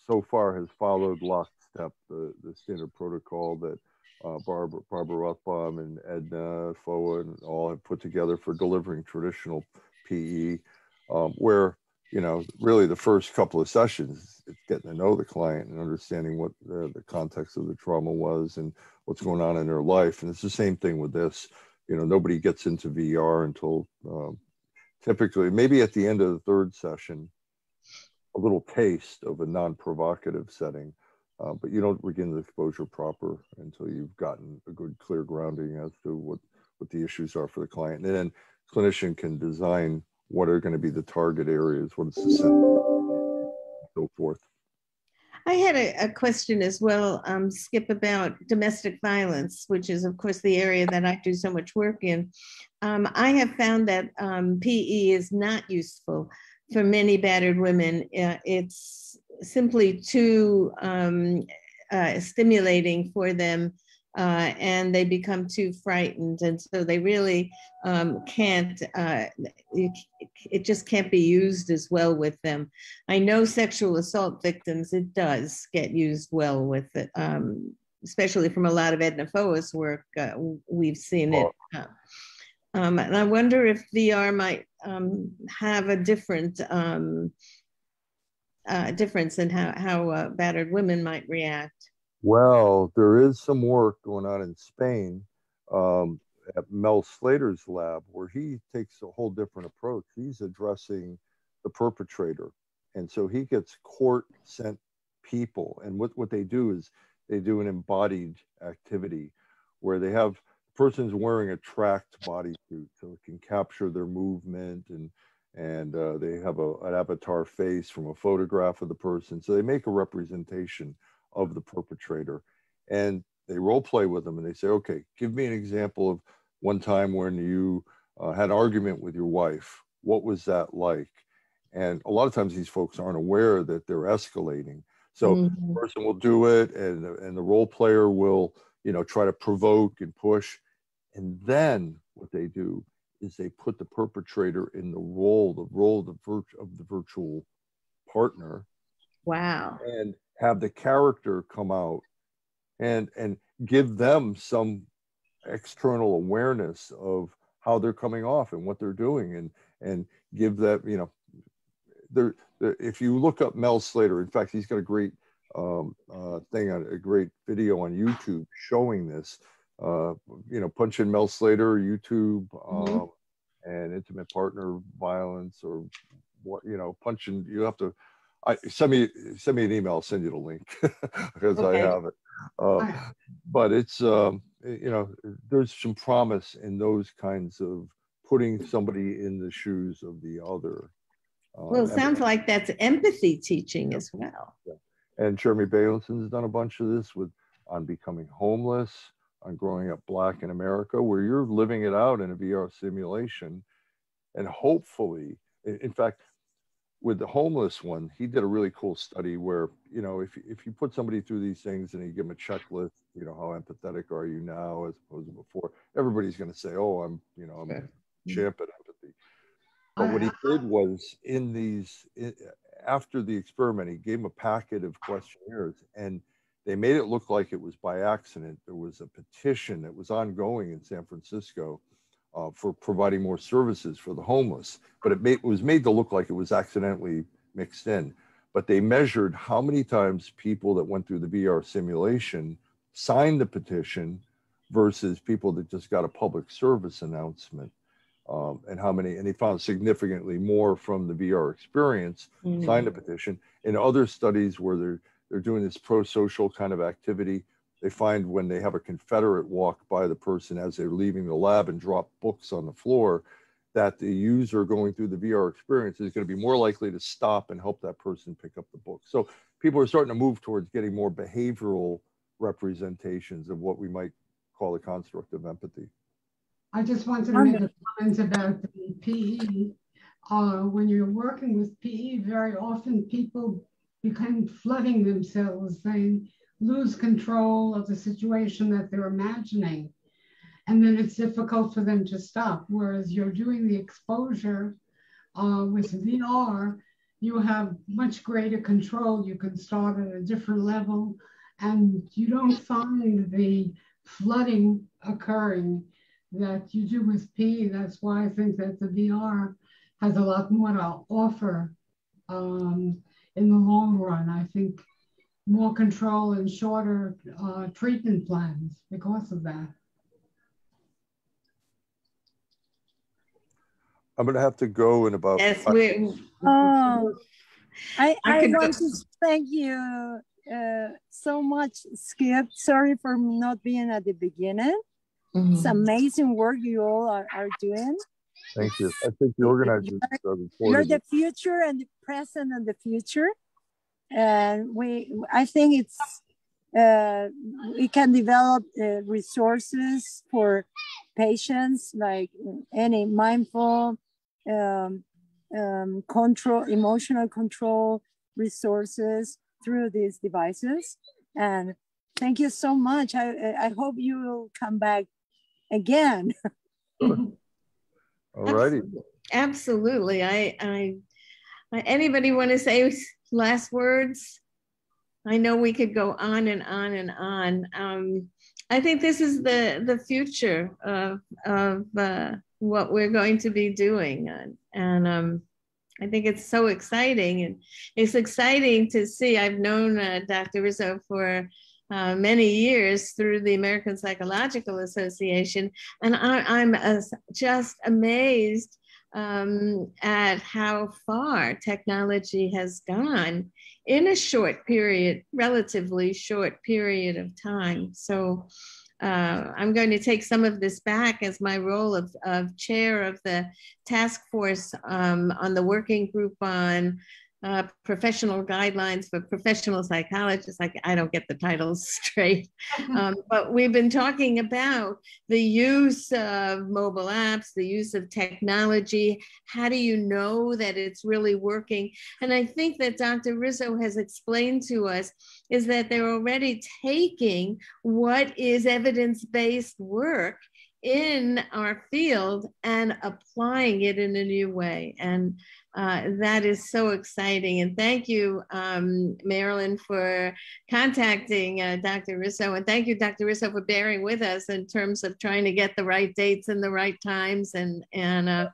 so far has followed lock step, the, the standard protocol that uh, Barbara, Barbara Rothbaum and Edna Foa and all have put together for delivering traditional PE, um, where you know, really the first couple of sessions, it's getting to know the client and understanding what the, the context of the trauma was and what's going on in their life. And it's the same thing with this. You know, nobody gets into VR until um, typically maybe at the end of the third session, a little taste of a non-provocative setting. Uh, but you don't begin the exposure proper until you've gotten a good clear grounding as to what, what the issues are for the client. And then clinician can design what are going to be the target areas, what is the so forth. I had a, a question as well, um, Skip, about domestic violence, which is, of course, the area that I do so much work in. Um, I have found that um, PE is not useful for many battered women. Uh, it's simply too um, uh, stimulating for them uh, and they become too frightened. And so they really um, can't uh, it, it, just can't be used as well with them. I know sexual assault victims it does get used well with it um, especially from a lot of Edna Foa's work uh, we've seen it. Uh, um, and i wonder if vr might um, have a different um, uh, difference in how, how uh, battered women might react well, there is some work going on in Spain um, at Mel Slater's lab where he takes a whole different approach. He's addressing the perpetrator. And so he gets court sent people. And what, what they do is they do an embodied activity where they have person's wearing a tracked bodysuit so it can capture their movement and and uh, they have a, an avatar face from a photograph of the person. So they make a representation of the perpetrator. And they role play with them and they say, okay, give me an example of one time when you uh, had an argument with your wife. What was that like? And a lot of times these folks aren't aware that they're escalating. So mm-hmm. the person will do it and, and the role player will, you know, try to provoke and push. And then what they do is they put the perpetrator in the role, the role of the, of the virtual partner. Wow. And have the character come out and and give them some external awareness of how they're coming off and what they're doing and and give that you know there if you look up mel slater in fact he's got a great um, uh, thing on a great video on youtube showing this uh, you know punch in mel slater youtube mm-hmm. um, and intimate partner violence or what you know punching you have to I send me send me an email. I'll send you the link because okay. I have it. Uh, but it's um, you know there's some promise in those kinds of putting somebody in the shoes of the other. Um, well, it sounds like that's empathy teaching as well. Yeah. And Jeremy Bailenson's done a bunch of this with on becoming homeless, on growing up black in America, where you're living it out in a VR simulation, and hopefully, in, in fact, with the homeless one, he did a really cool study where, you know, if, if you put somebody through these things and you give them a checklist, you know, how empathetic are you now as opposed to before, everybody's going to say, oh, I'm, you know, I'm a mm. champ at empathy. But what he ah. did was in these, after the experiment, he gave them a packet of questionnaires and they made it look like it was by accident. There was a petition that was ongoing in San Francisco uh, for providing more services for the homeless, but it, made, it was made to look like it was accidentally mixed in. But they measured how many times people that went through the VR simulation signed the petition versus people that just got a public service announcement. Um, and how many, and they found significantly more from the VR experience mm-hmm. signed the petition. In other studies where they're, they're doing this pro social kind of activity, they find when they have a Confederate walk by the person as they're leaving the lab and drop books on the floor, that the user going through the VR experience is going to be more likely to stop and help that person pick up the book. So people are starting to move towards getting more behavioral representations of what we might call the construct of empathy. I just wanted to make a comment about the PE. Uh, when you're working with PE, very often people become flooding themselves saying, lose control of the situation that they're imagining. And then it's difficult for them to stop. Whereas you're doing the exposure uh, with VR, you have much greater control. You can start at a different level and you don't find the flooding occurring that you do with P. That's why I think that the VR has a lot more to offer um, in the long run. I think more control and shorter uh, treatment plans because of that. I'm going to have to go in about. Yes, we. Oh, I, I I, want to thank you uh, so much, Skip. Sorry for not being at the beginning. It's Mhm. amazing work you all are, are doing. Thank you. I think the organizers uh, You're reported the future and the present and the future. And we, I think it's, uh, we can develop uh, resources for patients like any mindful um, um, control, emotional control resources through these devices. And thank you so much. I, I hope you will come back again. All righty. Absolutely. I, I, I anybody want to say last words? I know we could go on and on and on. Um, I think this is the the future of of uh, what we're going to be doing, and, and um, I think it's so exciting, and it's exciting to see. I've known uh, Dr. Rizzo for uh, many years through the American Psychological Association, and I, I'm as, just amazed um, at how far technology has gone in a short period, relatively short period of time. So uh, I'm going to take some of this back as my role of, of chair of the task force um, on the working group on uh, professional guidelines for professional psychologists. I, I don't get the titles straight, um, but we've been talking about the use of mobile apps, the use of technology. How do you know that it's really working? And I think that Dr. Rizzo has explained to us is that they're already taking what is evidence based work in our field and applying it in a new way. And uh, that is so exciting. And thank you, um, Marilyn, for contacting uh, Dr. Rizzo. And thank you, Dr. Rizzo, for bearing with us in terms of trying to get the right dates and the right times. And, and uh,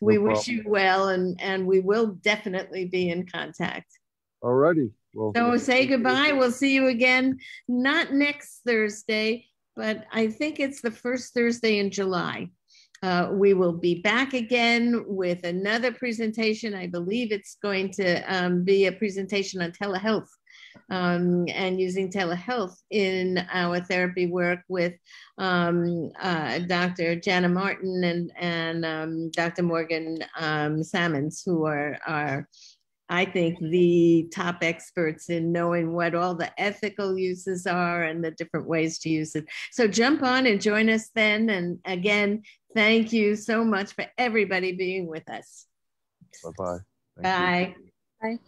we No wish you well, and, and we will definitely be in contact. All righty. Well, So say goodbye. We'll see you again, not next Thursday, but I think it's the first Thursday in July. Uh, we will be back again with another presentation. I believe it's going to um, be a presentation on telehealth um, and using telehealth in our therapy work with um, uh, Dr. Jana Martin and, and um, Dr. Morgan um, Sammons, who are, are I think, the top experts in knowing what all the ethical uses are and the different ways to use it. So jump on and join us then. And again, thank you so much for everybody being with us. Bye-bye. Bye. Bye.